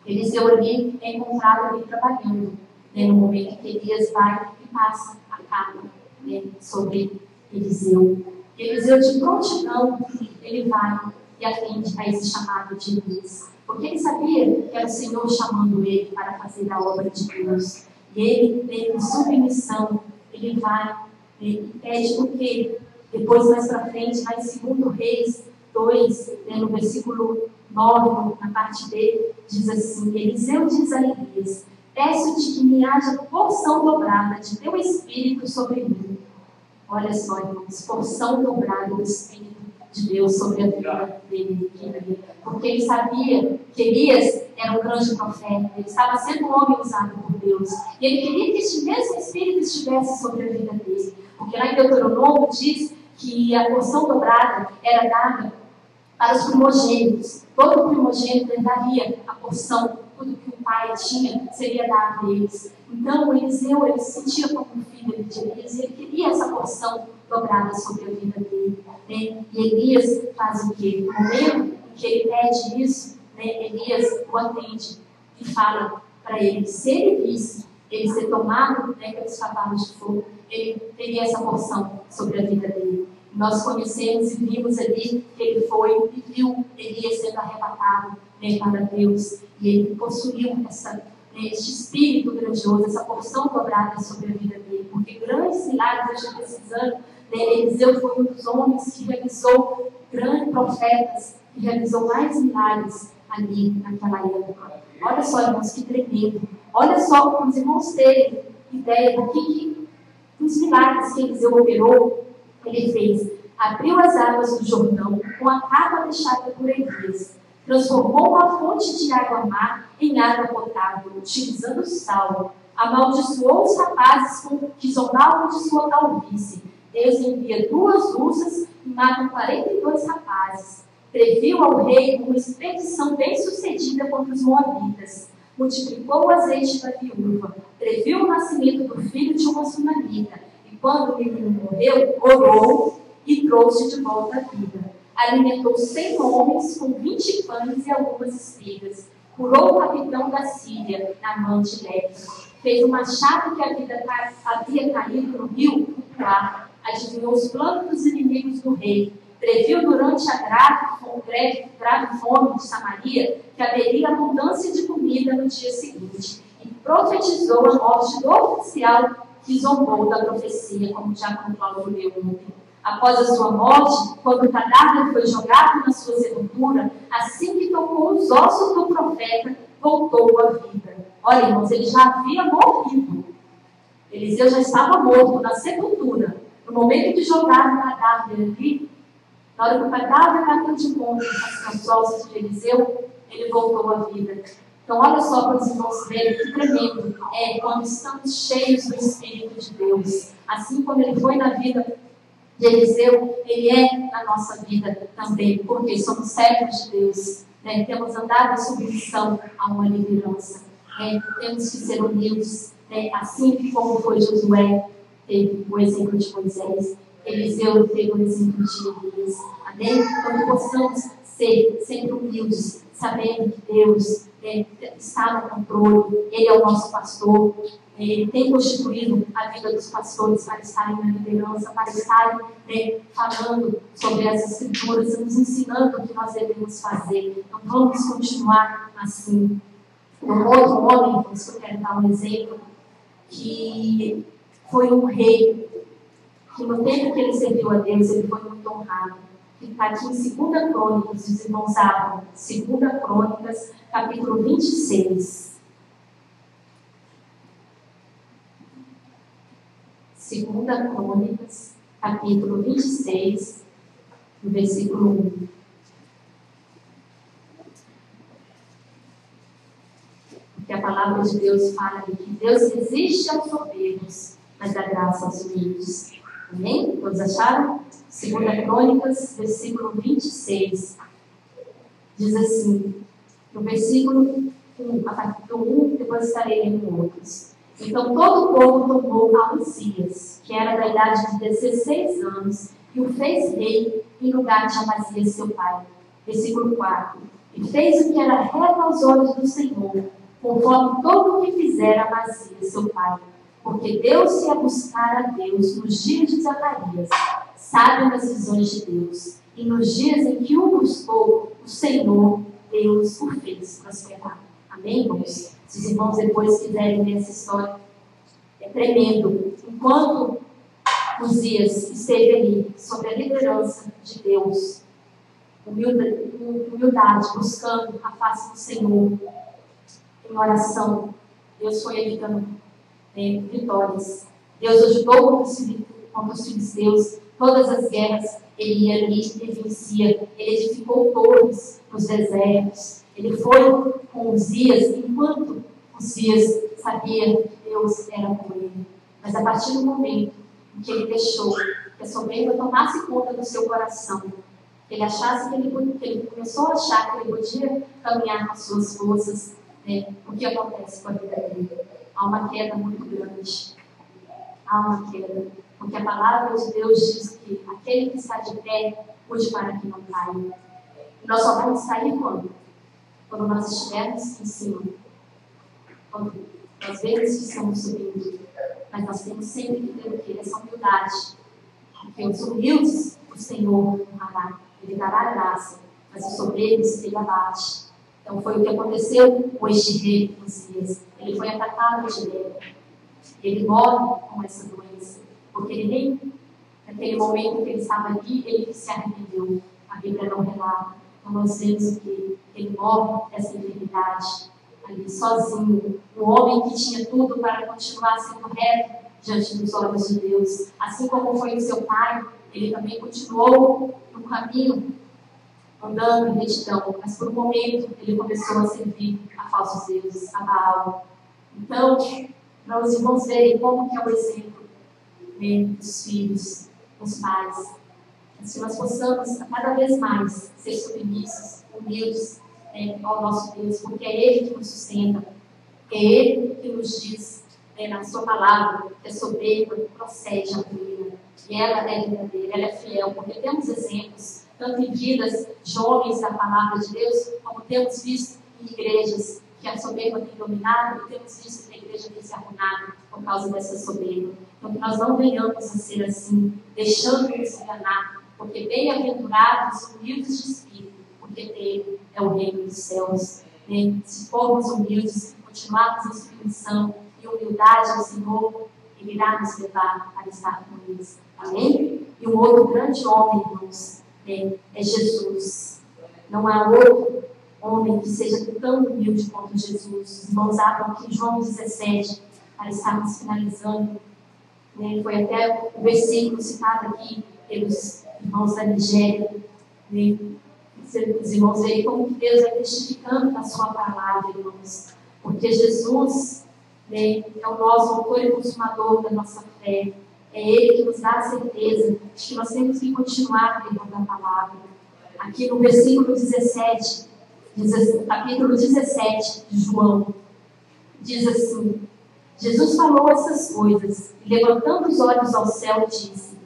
Eliseu ali é encontrado ali trabalhando, né, no momento que Elias vai e passa a carga né, sobre Eliseu. Eliseu, de prontidão, ele vai e atende a esse chamado de Elias. Porque ele sabia que era o Senhor chamando ele para fazer a obra de Deus. E ele, em submissão, ele vai e pede porque depois, mais para frente, lá em 2 Reis 2, né, no versículo 9, na parte dele, diz assim: Eliseu diz a Elias: Peço-te que me haja porção dobrada de teu espírito sobre mim. Olha só, irmãos, porção dobrada do espírito de Deus sobre a vida dele, porque ele sabia que Elias era um grande profeta, ele estava sendo um homem usado por Deus, e ele queria que este mesmo Espírito estivesse sobre a vida dele, porque lá em Deuteronômio diz que a porção dobrada era dada para os primogênitos, todo primogênito daria a porção, tudo que o pai tinha seria dado a eles. Então, Eliseu, ele se sentia como filho de Elias, e ele queria essa porção dobrada sobre a vida dele. Né? E Elias faz o quê? No momento em que ele pede isso, né, Elias o atende e fala para ele: se ele visse ele ser tomado né, pelos cavalos de fogo, ele teria essa porção sobre a vida dele. Nós conhecemos e vimos ali que ele foi e viu Elias sendo arrebatado né, para Deus. E ele possuiu essa, este espírito grandioso, essa porção dobrada sobre a vida dele. Porque grandes milagres, eu estou precisando né? Eliseu foi um dos homens que realizou grandes profetas, que realizou mais milagres ali naquela época. Olha só, irmãos, que tremendo. Olha só, os irmãos terem ideia do que, que dos milagres que Eliseu operou, ele fez. Abriu as águas do Jordão com a capa deixada por Elias. Transformou uma fonte de água mar em água potável, utilizando sal Amaldiçoou os rapazes que zombavam de sua calvície. Deus envia duas ursas e matam 42 rapazes. Previu ao rei uma expedição bem-sucedida contra os moabitas. Multiplicou o azeite da viúva. Previu o nascimento do filho de uma sunamita. E quando o menino morreu, orou e trouxe de volta a vida. Alimentou cem homens com vinte pães e algumas espigas. Curou o capitão da Síria, na mão de lepra. Fez uma chave que havia, havia caído no rio Upuá. Adivinhou os planos dos inimigos do rei. Previu durante a grave, grave fome de Samaria que haveria abundância de comida no dia seguinte. E profetizou a morte do oficial que zombou da profecia, como já leu ontem após a sua morte, quando o cadáver foi jogado na sua sepultura, assim que tocou os ossos do profeta, voltou à vida. Olha, irmãos, ele já havia morrido. Eliseu já estava morto na sepultura. No momento de jogar o cadáver ali, na hora que o cadáver bateu de com os ossos de Eliseu, ele voltou à vida. Então, olha só para os irmãos verem que tremendo é quando estamos cheios do Espírito de Deus. Assim como ele foi na vida de Eliseu, ele é na nossa vida também, porque somos servos de Deus, né? temos andado em submissão a uma liderança, né? temos que ser humildes, né? assim como foi Josué, teve o exemplo de Moisés, Eliseu teve o exemplo de Elias, amém? Então, possamos ser sempre humildes, sabendo que Deus né, está no controle, Ele é o nosso pastor, ele tem constituído a vida dos pastores para estarem na liderança, para estarem né, falando sobre as escrituras, nos ensinando o que nós devemos fazer. Então vamos continuar assim. Um outro homem, que eu quero dar um exemplo, que foi um rei, que no tempo que ele serviu a Deus, ele foi muito honrado. Que está aqui em 2 Crônicas, os irmãos abram, 2 Crônicas, capítulo 26. Segunda Crônicas, capítulo 26, versículo 1. Porque a palavra de Deus fala que Deus resiste aos soberbos, mas dá graça aos humildes. Amém? Todos acharam? Segunda Crônicas, versículo 26. Diz assim, no versículo 1, a partir do 1, depois estarei lendo outros. Então todo o povo tomou a Uzias, que era da idade de 16 anos, e o fez rei em lugar de Amazias, seu pai. Versículo 4. E fez o que era reto aos olhos do Senhor, conforme todo o que fizera Amazias, seu pai. Porque Deus ia buscar a Deus nos dias de Zacarias, sábio nas visões de Deus. E nos dias em que o buscou, o Senhor, Deus o fez prosperar. Amém, irmãos? Se os irmãos depois quiserem ver essa história, é tremendo. Enquanto Uzias esteve ali, sob a liderança de Deus, humildade, buscando a face do Senhor, em oração, Deus foi ele vitórias. Deus ajudou contra os filisteus, todas as guerras, ele ali e vencia. Ele edificou torres nos desertos, ele foi com Uzias enquanto Uzias sabia que Deus era com ele. Mas a partir do momento em que ele deixou que a soberba tomasse conta do seu coração, ele achasse que ele, que ele começou a achar que ele podia caminhar com as suas forças, né? o que acontece com a vida dele? Há uma queda muito grande. Há uma queda. Porque a palavra de Deus diz que aquele que está de pé, cuide para que não caia. E nós só vamos sair quando? quando nós estivermos em cima, quando vemos que estamos subindo, mas nós temos sempre que ter o quê? Essa humildade. Porque os humildes o Senhor honrará, Ele dará graça, mas os soberbos Ele abate. Então foi o que aconteceu com este rei dias. Ele foi atacado de lepra. Ele morre com essa doença, porque ele nem, naquele momento que ele estava ali, ele se arrependeu. A Bíblia não relata. Então nós vemos que ele morre dessa enfermidade ali sozinho. Um homem que tinha tudo para continuar sendo reto diante dos olhos de Deus. Assim como foi o seu pai, ele também continuou no caminho, andando em retidão. Mas por um momento ele começou a servir a falsos deuses, a Baal. Então, para os irmãos verem como que é o exemplo né, dos filhos, dos pais. Que nós possamos cada vez mais ser submissos, humildes né, ao nosso Deus, porque é Ele que nos sustenta, é Ele que nos diz né, na Sua palavra que é soberba, procede a ruína. E ela é verdadeira, ela é fiel, porque temos exemplos, tanto em vidas homens da palavra de Deus, como temos visto em igrejas que a soberba tem dominado e temos visto na igreja tem se arruinado por causa dessa soberba. Então, que nós não venhamos a ser assim, deixando-nos enganar, porque bem-aventurados humildes de espírito, porque dele é o reino dos céus. Né? Se formos humildes, continuarmos em submissão e humildade ao Senhor, Ele irá nos levar para estar com eles. Amém? E um outro grande homem, irmãos, né? é Jesus. Não há outro homem que seja tão humilde quanto Jesus. Os irmãos abram aqui João 17, para estarmos finalizando. Né? Foi até o versículo citado aqui pelos irmãos da Nigéria. Né? Os irmãos veem como Deus vai testificando a sua palavra, irmãos. Porque Jesus né, é o nosso autor e consumador da nossa fé. É Ele que nos dá a certeza de que nós temos que continuar pregando a palavra. Aqui no versículo 17, capítulo 17 de João, diz assim: Jesus falou essas coisas e, levantando os olhos ao céu, disse: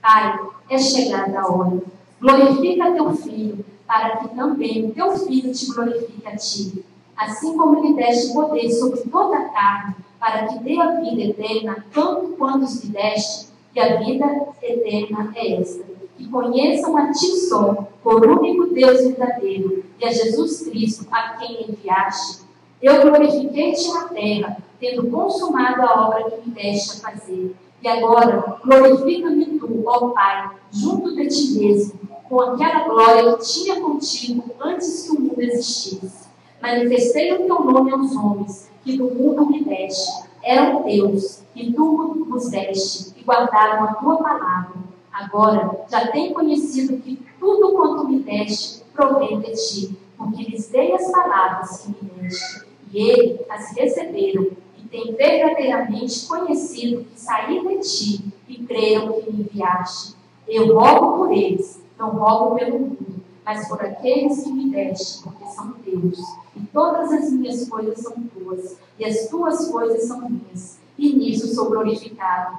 Pai, é chegada a hora. Glorifica teu filho, para que também teu filho te glorifique a ti. Assim como lhe deste poder sobre toda a carne, para que dê a vida eterna, tanto quanto lhe deste, e a vida eterna é esta: que conheçam a ti só, por único Deus verdadeiro, e a Jesus Cristo, a quem enviaste. Eu glorifiquei-te na terra, tendo consumado a obra que me deste a fazer. E agora, glorifica-me tu, ó Pai, junto de ti mesmo, com aquela glória que tinha contigo antes que o mundo existisse. Manifestei o teu nome aos homens, que do mundo me deste. Eram teus, e tu nos deste, e guardaram a tua palavra. Agora já tenho conhecido que tudo quanto me deste provém de ti, porque lhes dei as palavras que me deste, e eles as receberam, e têm verdadeiramente conhecido que saí de ti, e creram que me enviaste. Eu rogo por eles, não rogo pelo mundo, mas por aqueles que me deste, porque são teus. E todas as minhas coisas são tuas, e as tuas coisas são minhas, e nisso sou glorificado.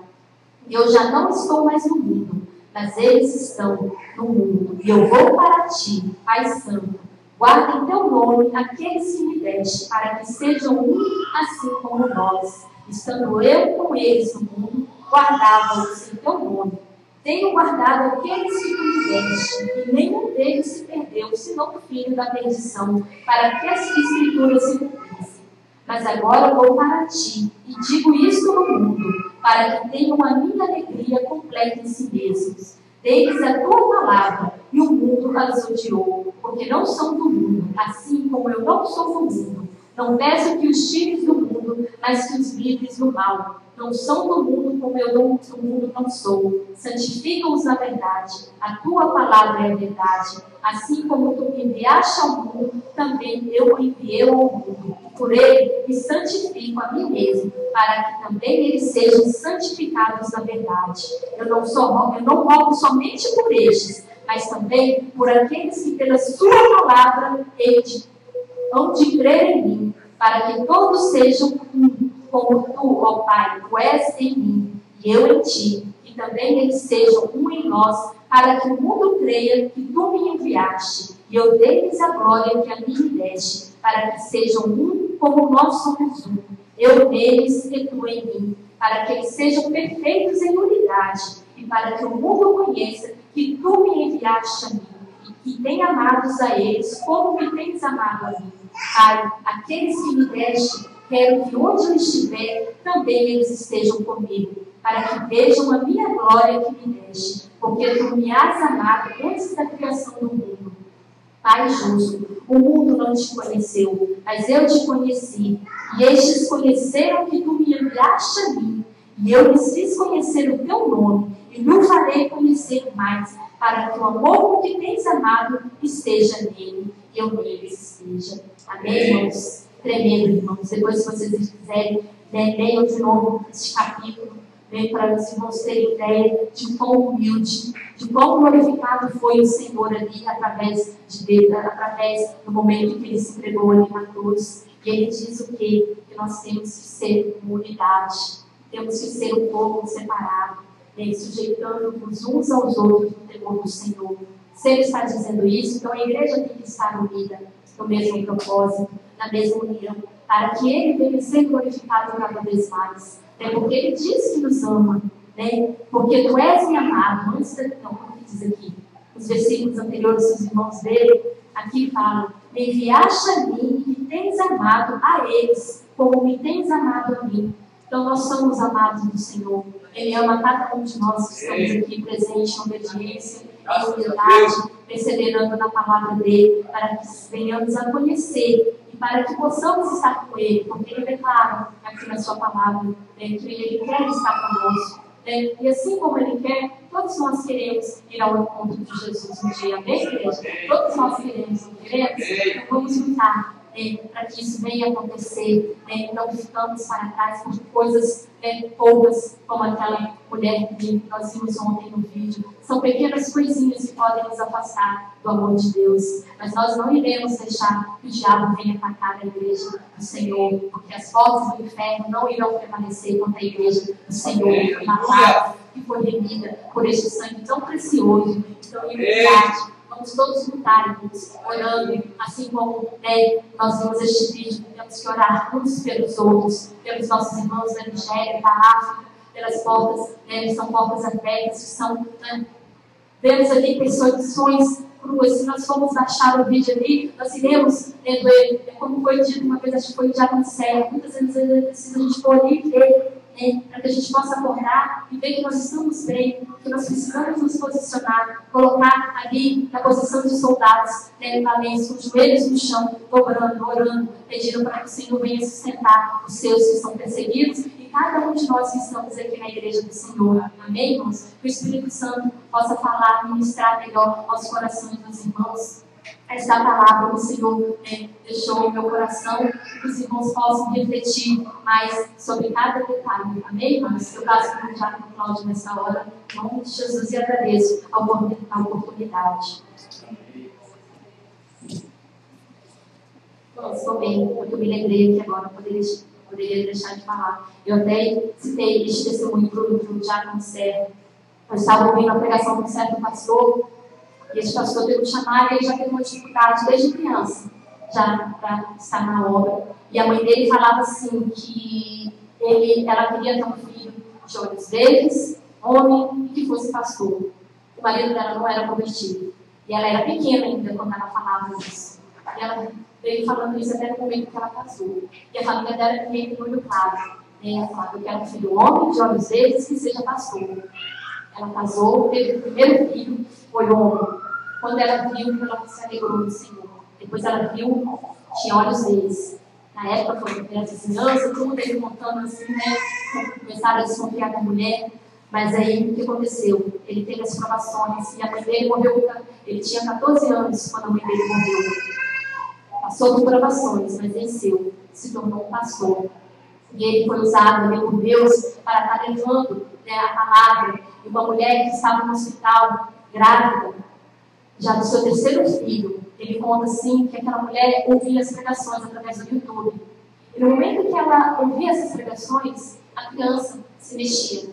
Eu já não estou mais no mundo, mas eles estão no mundo. E eu vou para ti, Pai Santo. Guarda em teu nome aqueles que me deste, para que sejam um assim como nós. Estando eu com eles no mundo, guardava-os em teu nome. Tenho guardado aqueles que tu me deste, e nenhum deles se perdeu, senão o filho da perdição, para que as escrituras se cumprissem. Mas agora vou para ti, e digo isto no mundo, para que tenham a minha alegria completa em si mesmos. Deles a tua palavra, e o mundo as odiou, porque não são do mundo, assim como eu não sou do mundo. Não peço que os tires do mundo, mas que os livres do mal. Não são do mundo como eu do mundo não sou. Santifica-os na verdade. A tua palavra é a verdade. Assim como tu me enviaste ao mundo, também eu o enviei ao mundo. Por ele me santifico a mim mesmo, para que também eles sejam santificados na verdade. Eu não, sou, eu não rogo somente por estes, mas também por aqueles que pela sua palavra hão de crer em mim, para que todos sejam como tu, ó Pai, tu és em mim e eu em ti, e também eles sejam um em nós, para que o mundo creia que tu me enviaste, e eu dei-lhes a glória que a mim me deste, para que sejam um como nós somos um, eu neles e tu em mim, para que eles sejam perfeitos em unidade, e para que o mundo conheça que tu me enviaste a mim, e que tem amados a eles como me tens amado a mim. Pai, aqueles que me deste, quero que onde eu estiver, também eles estejam comigo, para que vejam a minha glória que me deste, porque tu me has amado antes da criação do mundo. Pai justo, o mundo não te conheceu, mas eu te conheci, e estes conheceram que tu me enviaste a mim, e eu lhes fiz conhecer o teu nome, e não farei conhecer mais, para que o amor que tens amado esteja nele, e eu neles esteja. Amém, irmãos? Tremendo, irmãos. Depois, se vocês quiserem, né, leiam de novo esse capítulo, né, para irmãos terem ideia de quão humilde, de quão glorificado foi o Senhor ali através, de Deus, através do momento que ele se entregou ali na cruz. E ele diz o quê? Que nós temos que ser uma unidade, temos que ser um povo separado, né, sujeitando-nos uns aos outros no temor do Senhor. Se ele está dizendo isso, então a igreja tem que estar unida no mesmo propósito, na mesma união, para que ele venha ser glorificado cada vez mais. É porque ele diz que nos ama, né? Porque tu és me amado. Antes de, não, como que diz aqui? Os versículos anteriores, os irmãos dele, aqui falam: Me enviaste a mim e tens amado a eles, como me tens amado a mim. Então nós somos amados do Senhor. Ele ama cada um de nós que estamos aqui presentes em obediência, em humildade, perseverando na palavra dele, para que venhamos a conhecer para que possamos estar com ele, porque ele declara aqui na sua palavra né, que ele quer estar conosco. Né? E assim como ele quer, todos nós queremos ir ao encontro de Jesus um dia, amém, igreja? Todos nós queremos, não queremos? Então vamos lutar né, para que isso venha acontecer, né, não ficamos para trás por coisas né, poucas, como aquela mulher que nós vimos ontem no vídeo. São pequenas coisinhas que podem nos afastar do amor de Deus, mas nós não iremos deixar que o diabo venha atacar a igreja do Senhor, porque as portas do inferno não irão permanecer contra a igreja do Senhor, na paz que foi remida por este sangue tão precioso, tão imediato Vamos todos lutar, orando, assim como né, nós vimos este vídeo, temos que orar uns pelos outros, pelos nossos irmãos da Nigéria, da África, pelas portas, né, são portas abertas, que são. Né, vemos ali perseguições cruas. Se nós formos achar o vídeo ali, nós iremos ele. É como foi dito uma vez, acho que foi Diácono Sérgio. Muitas vezes é preciso a gente ali e ver né, para que a gente possa acordar e ver que nós estamos bem, que nós precisamos nos posicionar, colocar ali na posição de soldados, né, valentes, com os joelhos no chão, dobrando, orando, pedindo para que o Senhor venha sustentar os seus que estão perseguidos e cada um de nós que estamos aqui na igreja do Senhor. Amém, irmãos? Que o Espírito Santo possa falar, ministrar melhor aos corações dos irmãos esta palavra que o Senhor né, deixou no meu coração, que os irmãos possam refletir mais sobre cada detalhe. Amém, irmãos? Eu passo para o Diácono Cláudio nessa hora, em nome de Jesus, e agradeço a oportunidade. Bom, estou bem, porque eu me lembrei que agora eu poderia, poderia deixar de falar. Eu até citei este testemunho para o Diácono Sérgio. Eu estava ouvindo a pregação do certo pastor e esse pastor teve que chamar e ele já teve uma dificuldade desde criança, já para estar na obra. E a mãe dele falava assim que ele, ela queria ter um filho de olhos verdes, homem e que fosse pastor. O marido dela não era convertido. E ela era pequena ainda quando ela falava isso. E ela veio falando isso até no momento que ela casou. E a família dela meio que olho claro. Ela falava, eu quero um filho homem, de olhos verdes, que seja pastor. Ela casou, teve o primeiro filho, foi homem. Quando ela viu, ela se alegrou no Senhor. Depois ela viu, tinha olhos deles. Na época foi a vizinhança, tudo ele montando assim, né? Começaram a desconfiar da mulher. Mas aí o que aconteceu? Ele teve as provações e a mãe dele morreu. Ele tinha 14 anos quando a mãe dele morreu. Passou por provações, mas venceu. Se tornou um pastor. E ele foi usado ali por Deus para estar levando né, a palavra. E uma mulher que estava no hospital, grávida, já do seu terceiro filho, ele conta assim que aquela mulher ouvia as pregações através do YouTube. E no momento que ela ouvia essas pregações, a criança se mexia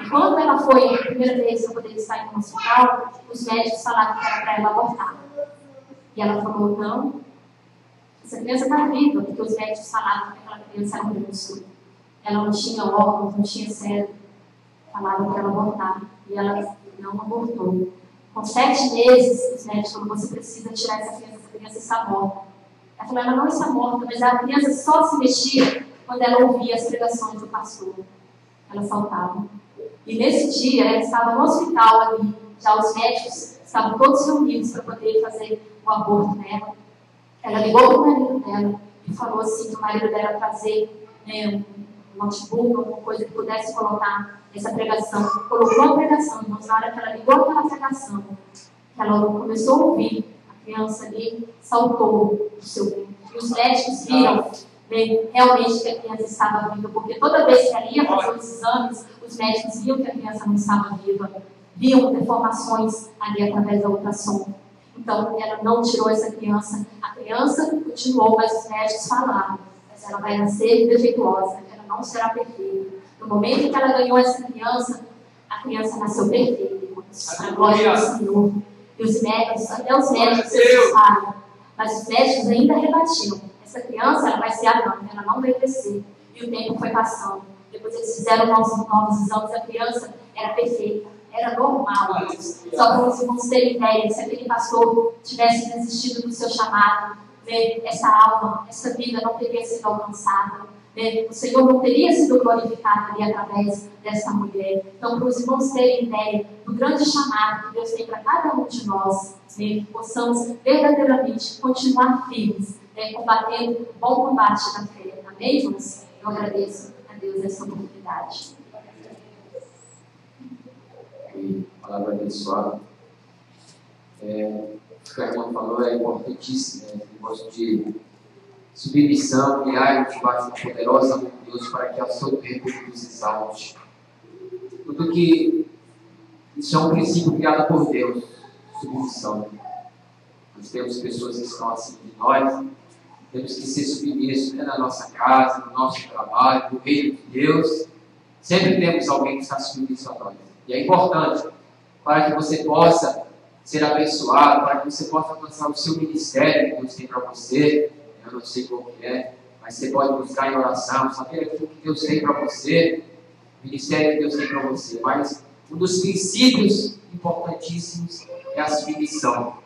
E quando ela foi a primeira vez para poder sair no hospital, os médicos falaram que era para ela abortar. E ela falou: não, essa criança está viva, porque os médicos falaram que aquela criança era um monstro. Ela não tinha órgãos, não tinha cérebro. Falaram para ela abortar. E ela não abortou. Com sete meses, médicos falaram, você precisa tirar essa criança, essa criança está morta. Ela falou, ela não está morta, mas a criança só se mexia quando ela ouvia as pregações do pastor. Ela saltava. E nesse dia, ela estava no hospital ali, já os médicos estavam todos reunidos para poder fazer o aborto nela. Ela ligou para o marido dela e falou assim que o marido dela trazer né, um notebook, alguma coisa que pudesse colocar essa pregação, colocou a pregação, irmãos, na hora que ela ligou aquela pregação, que ela começou a ouvir, a criança ali saltou do seu ventre. E os médicos viram né, realmente que a criança estava viva, porque toda vez que ela ia fazer os exames, os médicos viam que a criança não estava viva, viam deformações ali através da ultrassom. Então, ela não tirou essa criança. A criança continuou, mas os médicos falaram: mas ela vai nascer defeituosa, não será perfeita. No momento em que ela ganhou essa criança, a criança nasceu perfeita. A glória do Senhor. E os médicos, até os médicos falam, mas os médicos ainda rebatiam. Essa criança ela vai ser anã, ela não vai crescer. E o tempo foi passando. Depois eles fizeram novos, novos exames, a criança era perfeita era normal. Só para os irmãos terem ideia, se aquele pastor tivesse desistido do seu chamado, né, essa alma, essa vida não teria sido alcançada. Né, o Senhor não teria sido glorificado ali através dessa mulher. Então, para os irmãos terem ideia do grande chamado que Deus tem para cada um de nós, né, que possamos verdadeiramente continuar firmes, né, combatendo o bom combate da fé. Amém, irmãos? Eu agradeço a Deus essa oportunidade e palavra abençoada. É, o que a irmã falou é importantíssimo, né? o negócio de submissão área debaixo da poderosa mão de Deus para que ao seu tempo nos exalte. Tudo que isso é um princípio criado por Deus, submissão. Nós temos pessoas que estão acima de nós, temos que ser submissos né, na nossa casa, no nosso trabalho, no reino de Deus. Sempre temos alguém que está submisso a nós. E é importante para que você possa ser abençoado, para que você possa alcançar o seu ministério que Deus tem para você. Eu não sei que é, mas você pode buscar em oração, saber aquilo que Deus tem para você, o ministério que Deus tem para você. Mas um dos princípios importantíssimos é a submissão.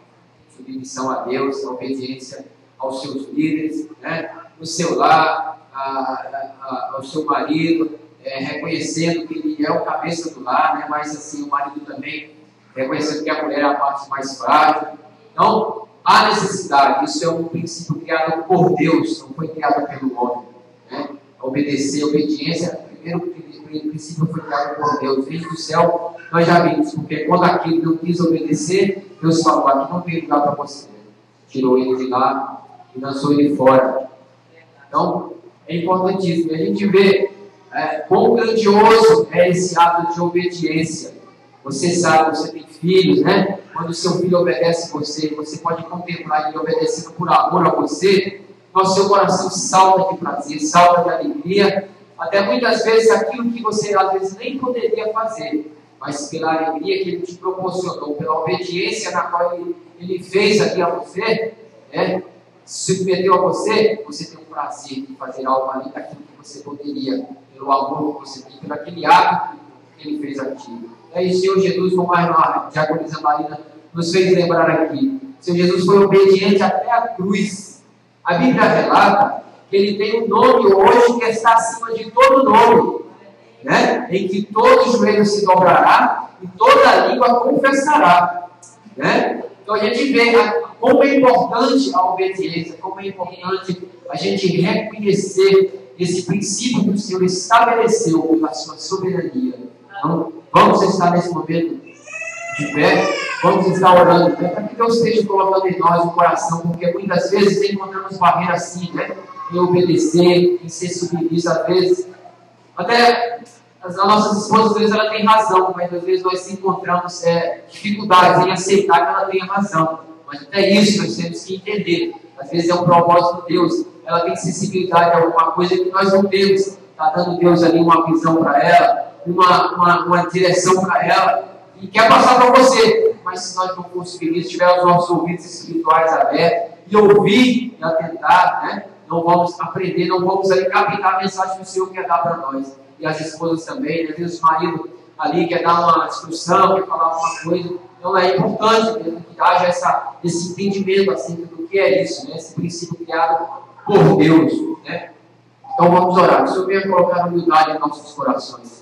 Submissão a Deus, a obediência aos seus líderes, né? no seu lar, a, a, a, ao seu marido, é, reconhecendo que ele é o cabeça do lar, né? mas assim, o marido também reconhecendo que a mulher é a parte mais frágil. Então, há necessidade, isso é um princípio criado por Deus, não foi criado pelo homem. Né? Obedecer, obediência, o primeiro princípio foi criado por Deus. Desde o céu, nós já vimos, porque quando aquele não quis obedecer, Deus falou: aqui não tem lugar para você. Tirou ele de lá e lançou ele fora. Então, é importantíssimo. A gente vê é, quão grandioso é esse ato de obediência. Você sabe, você tem filhos, né? Quando o seu filho obedece você, você pode contemplar ele obedecendo por amor a você, nosso seu coração salta de prazer, salta de alegria, até muitas vezes aquilo que você às vezes nem poderia fazer, mas pela alegria que ele te proporcionou, pela obediência na qual ele, ele fez aqui a você, né? submeteu a você, você tem um prazer de fazer algo ali daquilo que você poderia pelo amor que você tem, pelo aquele ato que ele fez aqui. É isso, Senhor Jesus, como a diaconisa Marina nos fez lembrar aqui. Senhor Jesus foi obediente até a cruz. A Bíblia relata que ele tem um nome hoje que está acima de todo nome, né? em que todo joelho se dobrará e toda língua confessará. Né? Então a gente vê como é importante a obediência, como é importante a gente reconhecer esse princípio que o Senhor estabeleceu pela sua soberania. Então, vamos estar nesse momento de pé, vamos estar orando né, para que Deus esteja colocando em nós o coração, porque muitas vezes encontramos barreiras assim, né? Em obedecer, em ser submisso, às vezes. Até as nossas esposas, às vezes, ela tem razão, mas às vezes nós encontramos é, dificuldades em aceitar que ela tenha razão. Mas até isso nós temos que entender. Às vezes é um propósito de Deus ela tem sensibilidade a alguma coisa que nós não temos. Está dando Deus ali uma visão para ela, uma, uma, uma direção para ela, e quer passar para você. Mas se nós não conseguirmos, tiver os nossos ouvidos espirituais abertos e ouvir e atentar, né? não vamos aprender, não vamos aí captar a mensagem que o Senhor quer dar para nós. E as esposas também, né? às vezes o marido ali quer dar uma discussão, quer falar alguma coisa. Então é importante mesmo que haja essa, esse entendimento acerca do que é isso, né? esse princípio criado por Deus. Né? Então vamos orar. O Senhor venha colocar humildade em nossos corações.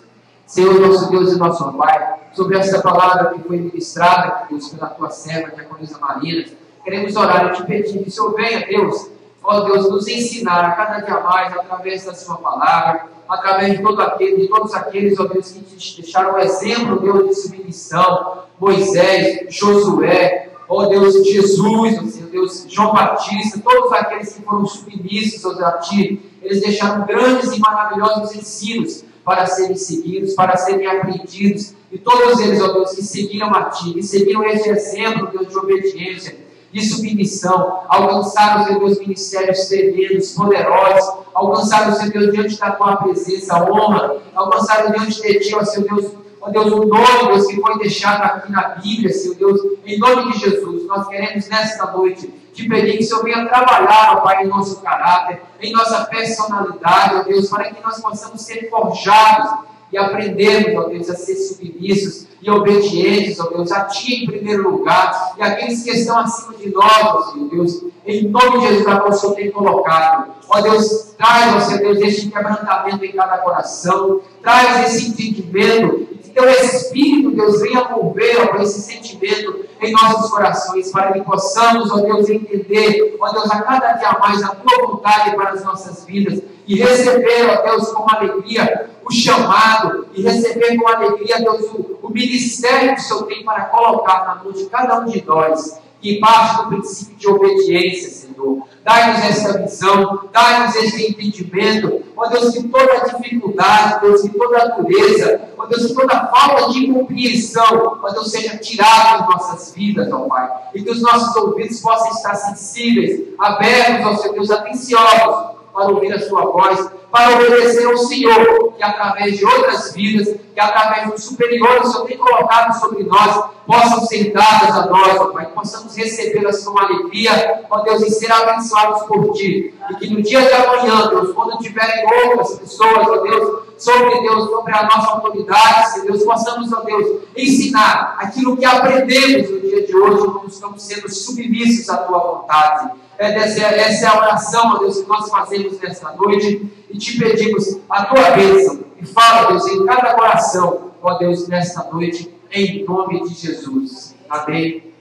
Senhor, nosso Deus e nosso Pai, sobre essa palavra que foi ministrada, Deus, pela tua serva, Diaconisa Marina, queremos orar e te pedir que o Senhor venha, Deus, ó Deus, nos ensinar a cada dia mais através da sua palavra, através de, todo aquele, de todos aqueles, ó Deus, que te deixaram exemplo, Deus, de submissão, Moisés, Josué, ó Deus, Jesus, ó Senhor Deus, João Batista, todos aqueles que foram submissos ó, a Ti, eles deixaram grandes e maravilhosos ensinos para serem seguidos, para serem aprendidos, e todos eles, ó Deus, que seguiram a Ti, que seguiram esse exemplo, Deus, de obediência, de submissão, alcançaram, Senhor Deus, ministérios tremendos, poderosos, alcançaram, Senhor Deus, diante da Tua presença, honra, alcançaram diante de Ti, ó Senhor Deus, ó Deus, o nome, Deus, que foi deixado aqui na Bíblia, Senhor Deus, em nome de Jesus, nós queremos nesta noite te pedir que o Senhor venha trabalhar, ó Pai, em nosso caráter, em nossa personalidade, ó Deus, para que nós possamos ser forjados e aprendermos, ó Deus, a ser submissos e obedientes, ó Deus, a Ti em primeiro lugar, e aqueles que estão acima de nós, ó Senhor Deus, em nome de Jesus, a o Senhor tem colocado. Ó Deus, traz, ó Senhor Deus, este quebrantamento em cada coração, traz esse entendimento, teu Espírito, Deus, venha mover, ó, esse sentimento em nossos corações, para que possamos, ó Deus, entender, ó Deus, a cada dia mais a Tua vontade para as nossas vidas, e receber, ó Deus, com alegria o chamado e receber com alegria, Deus, o, o ministério que o Senhor tem para colocar na mão de cada um de nós, que parte do princípio de obediência, Senhor. Dai-nos essa visão, dai-nos esse entendimento, ó Deus, que toda dificuldade, Deus, que toda dureza, ó Deus, que toda falta de compreensão, ó Deus, seja tirada das nossas vidas, ó Pai, e que os nossos ouvidos possam estar sensíveis, abertos, ó Senhor Deus, atenciosos, para ouvir a sua voz, para obedecer ao Senhor, que através de outras vidas, que através do superior que o Senhor tem colocado sobre nós, possam ser dadas a nós, ó Pai, que possamos recebê-las com alegria, ó Deus, e ser abençoados por Ti. E que no dia de amanhã, Deus, quando tiverem outras pessoas, ó Deus, sobre Deus, sobre a nossa autoridade, se Deus, possamos, ó Deus, ensinar aquilo que aprendemos no dia de hoje, quando estamos sendo submissos à Tua vontade. É essa, essa é a oração, ó Deus, que nós fazemos nesta noite e te pedimos a tua bênção. E fala, Deus, em cada coração, ó Deus, nesta noite, em nome de Jesus. Amém.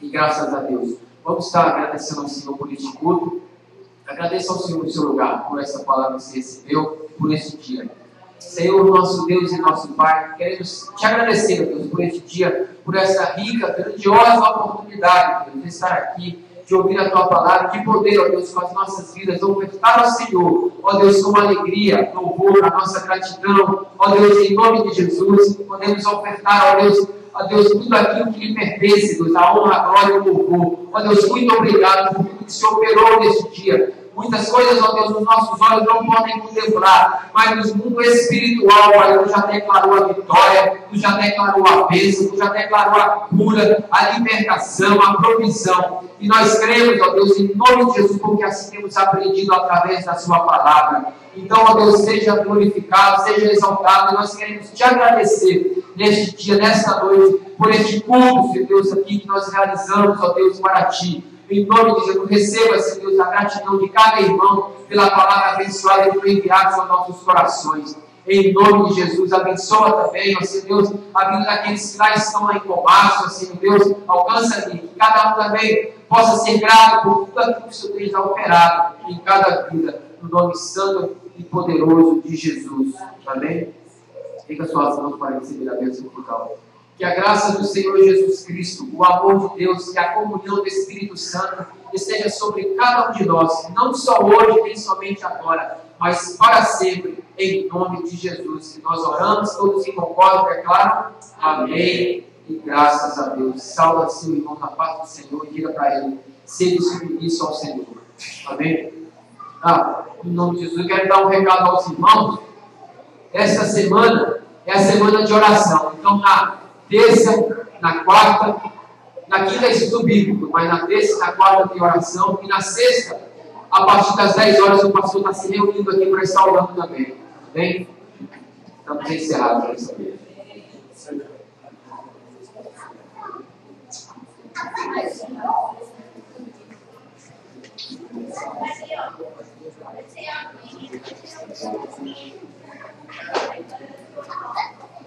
E graças a Deus. Vamos estar agradecendo ao Senhor por este culto. Agradeço ao Senhor no seu lugar por essa palavra que você recebeu, por este dia. Senhor, nosso Deus e nosso Pai, queremos te agradecer, Deus, por este dia, por essa rica, grandiosa oportunidade, Deus, de estar aqui de ouvir a tua palavra, de poder, ó Deus, com as nossas vidas, ofertar ao Senhor, ó Deus, com alegria, louvor, a nossa gratidão, ó Deus, em nome de Jesus, podemos ofertar, ó Deus, ó Deus, tudo aquilo que lhe pertence, Deus, a honra, a glória e o louvor. Ó Deus, muito obrigado por tudo que Senhor operou neste dia. Muitas coisas, ó Deus, os nossos olhos não podem contemplar, mas no mundo espiritual, Pai, Tu já declarou a vitória, Tu já declarou a bênção, Tu já declarou a cura, a libertação, a provisão. E nós cremos, ó Deus, em nome de Jesus, porque assim temos aprendido através da Sua palavra. Então, ó Deus, seja glorificado, seja exaltado. E nós queremos te agradecer neste dia, nesta noite, por este culto, Deus, aqui que nós realizamos, ó Deus, para Ti. Em nome de Jesus, receba, Senhor a gratidão de cada irmão pela palavra abençoada que foi enviada aos nossos corações. Em nome de Jesus, abençoa também, ó Senhor Deus, a vida daqueles que lá estão em Comaço, ó Senhor Deus, alcança ali, que cada um também possa ser grato por tudo aquilo que o Senhor tem operado em cada vida, no nome santo e poderoso de Jesus. Amém? Fica suas mãos para receber a bênção final. Que a graça do Senhor Jesus Cristo, o amor de Deus e a comunhão do Espírito Santo esteja sobre cada um de nós, não só hoje, nem somente agora, mas para sempre, em nome de Jesus. Que nós oramos, todos em concordam, é claro? Amém. E graças a Deus. Salva seu irmão na paz do Senhor e diga para ele: seja submisso ao Senhor. Amém? Ah, em nome de Jesus, eu quero dar um recado aos irmãos. Esta semana é a semana de oração. Então, na terça, na quarta, na quinta é estudo bíblico, mas na terça e na quarta tem oração, e na sexta, a partir das 10 horas, o pastor está se reunindo aqui para estar orando também. Tudo bem? Estamos encerrados nessa vez. Thank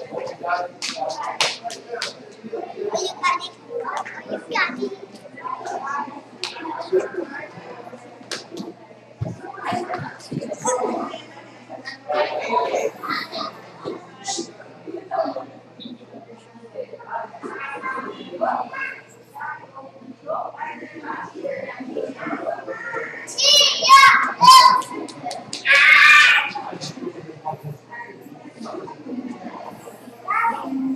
para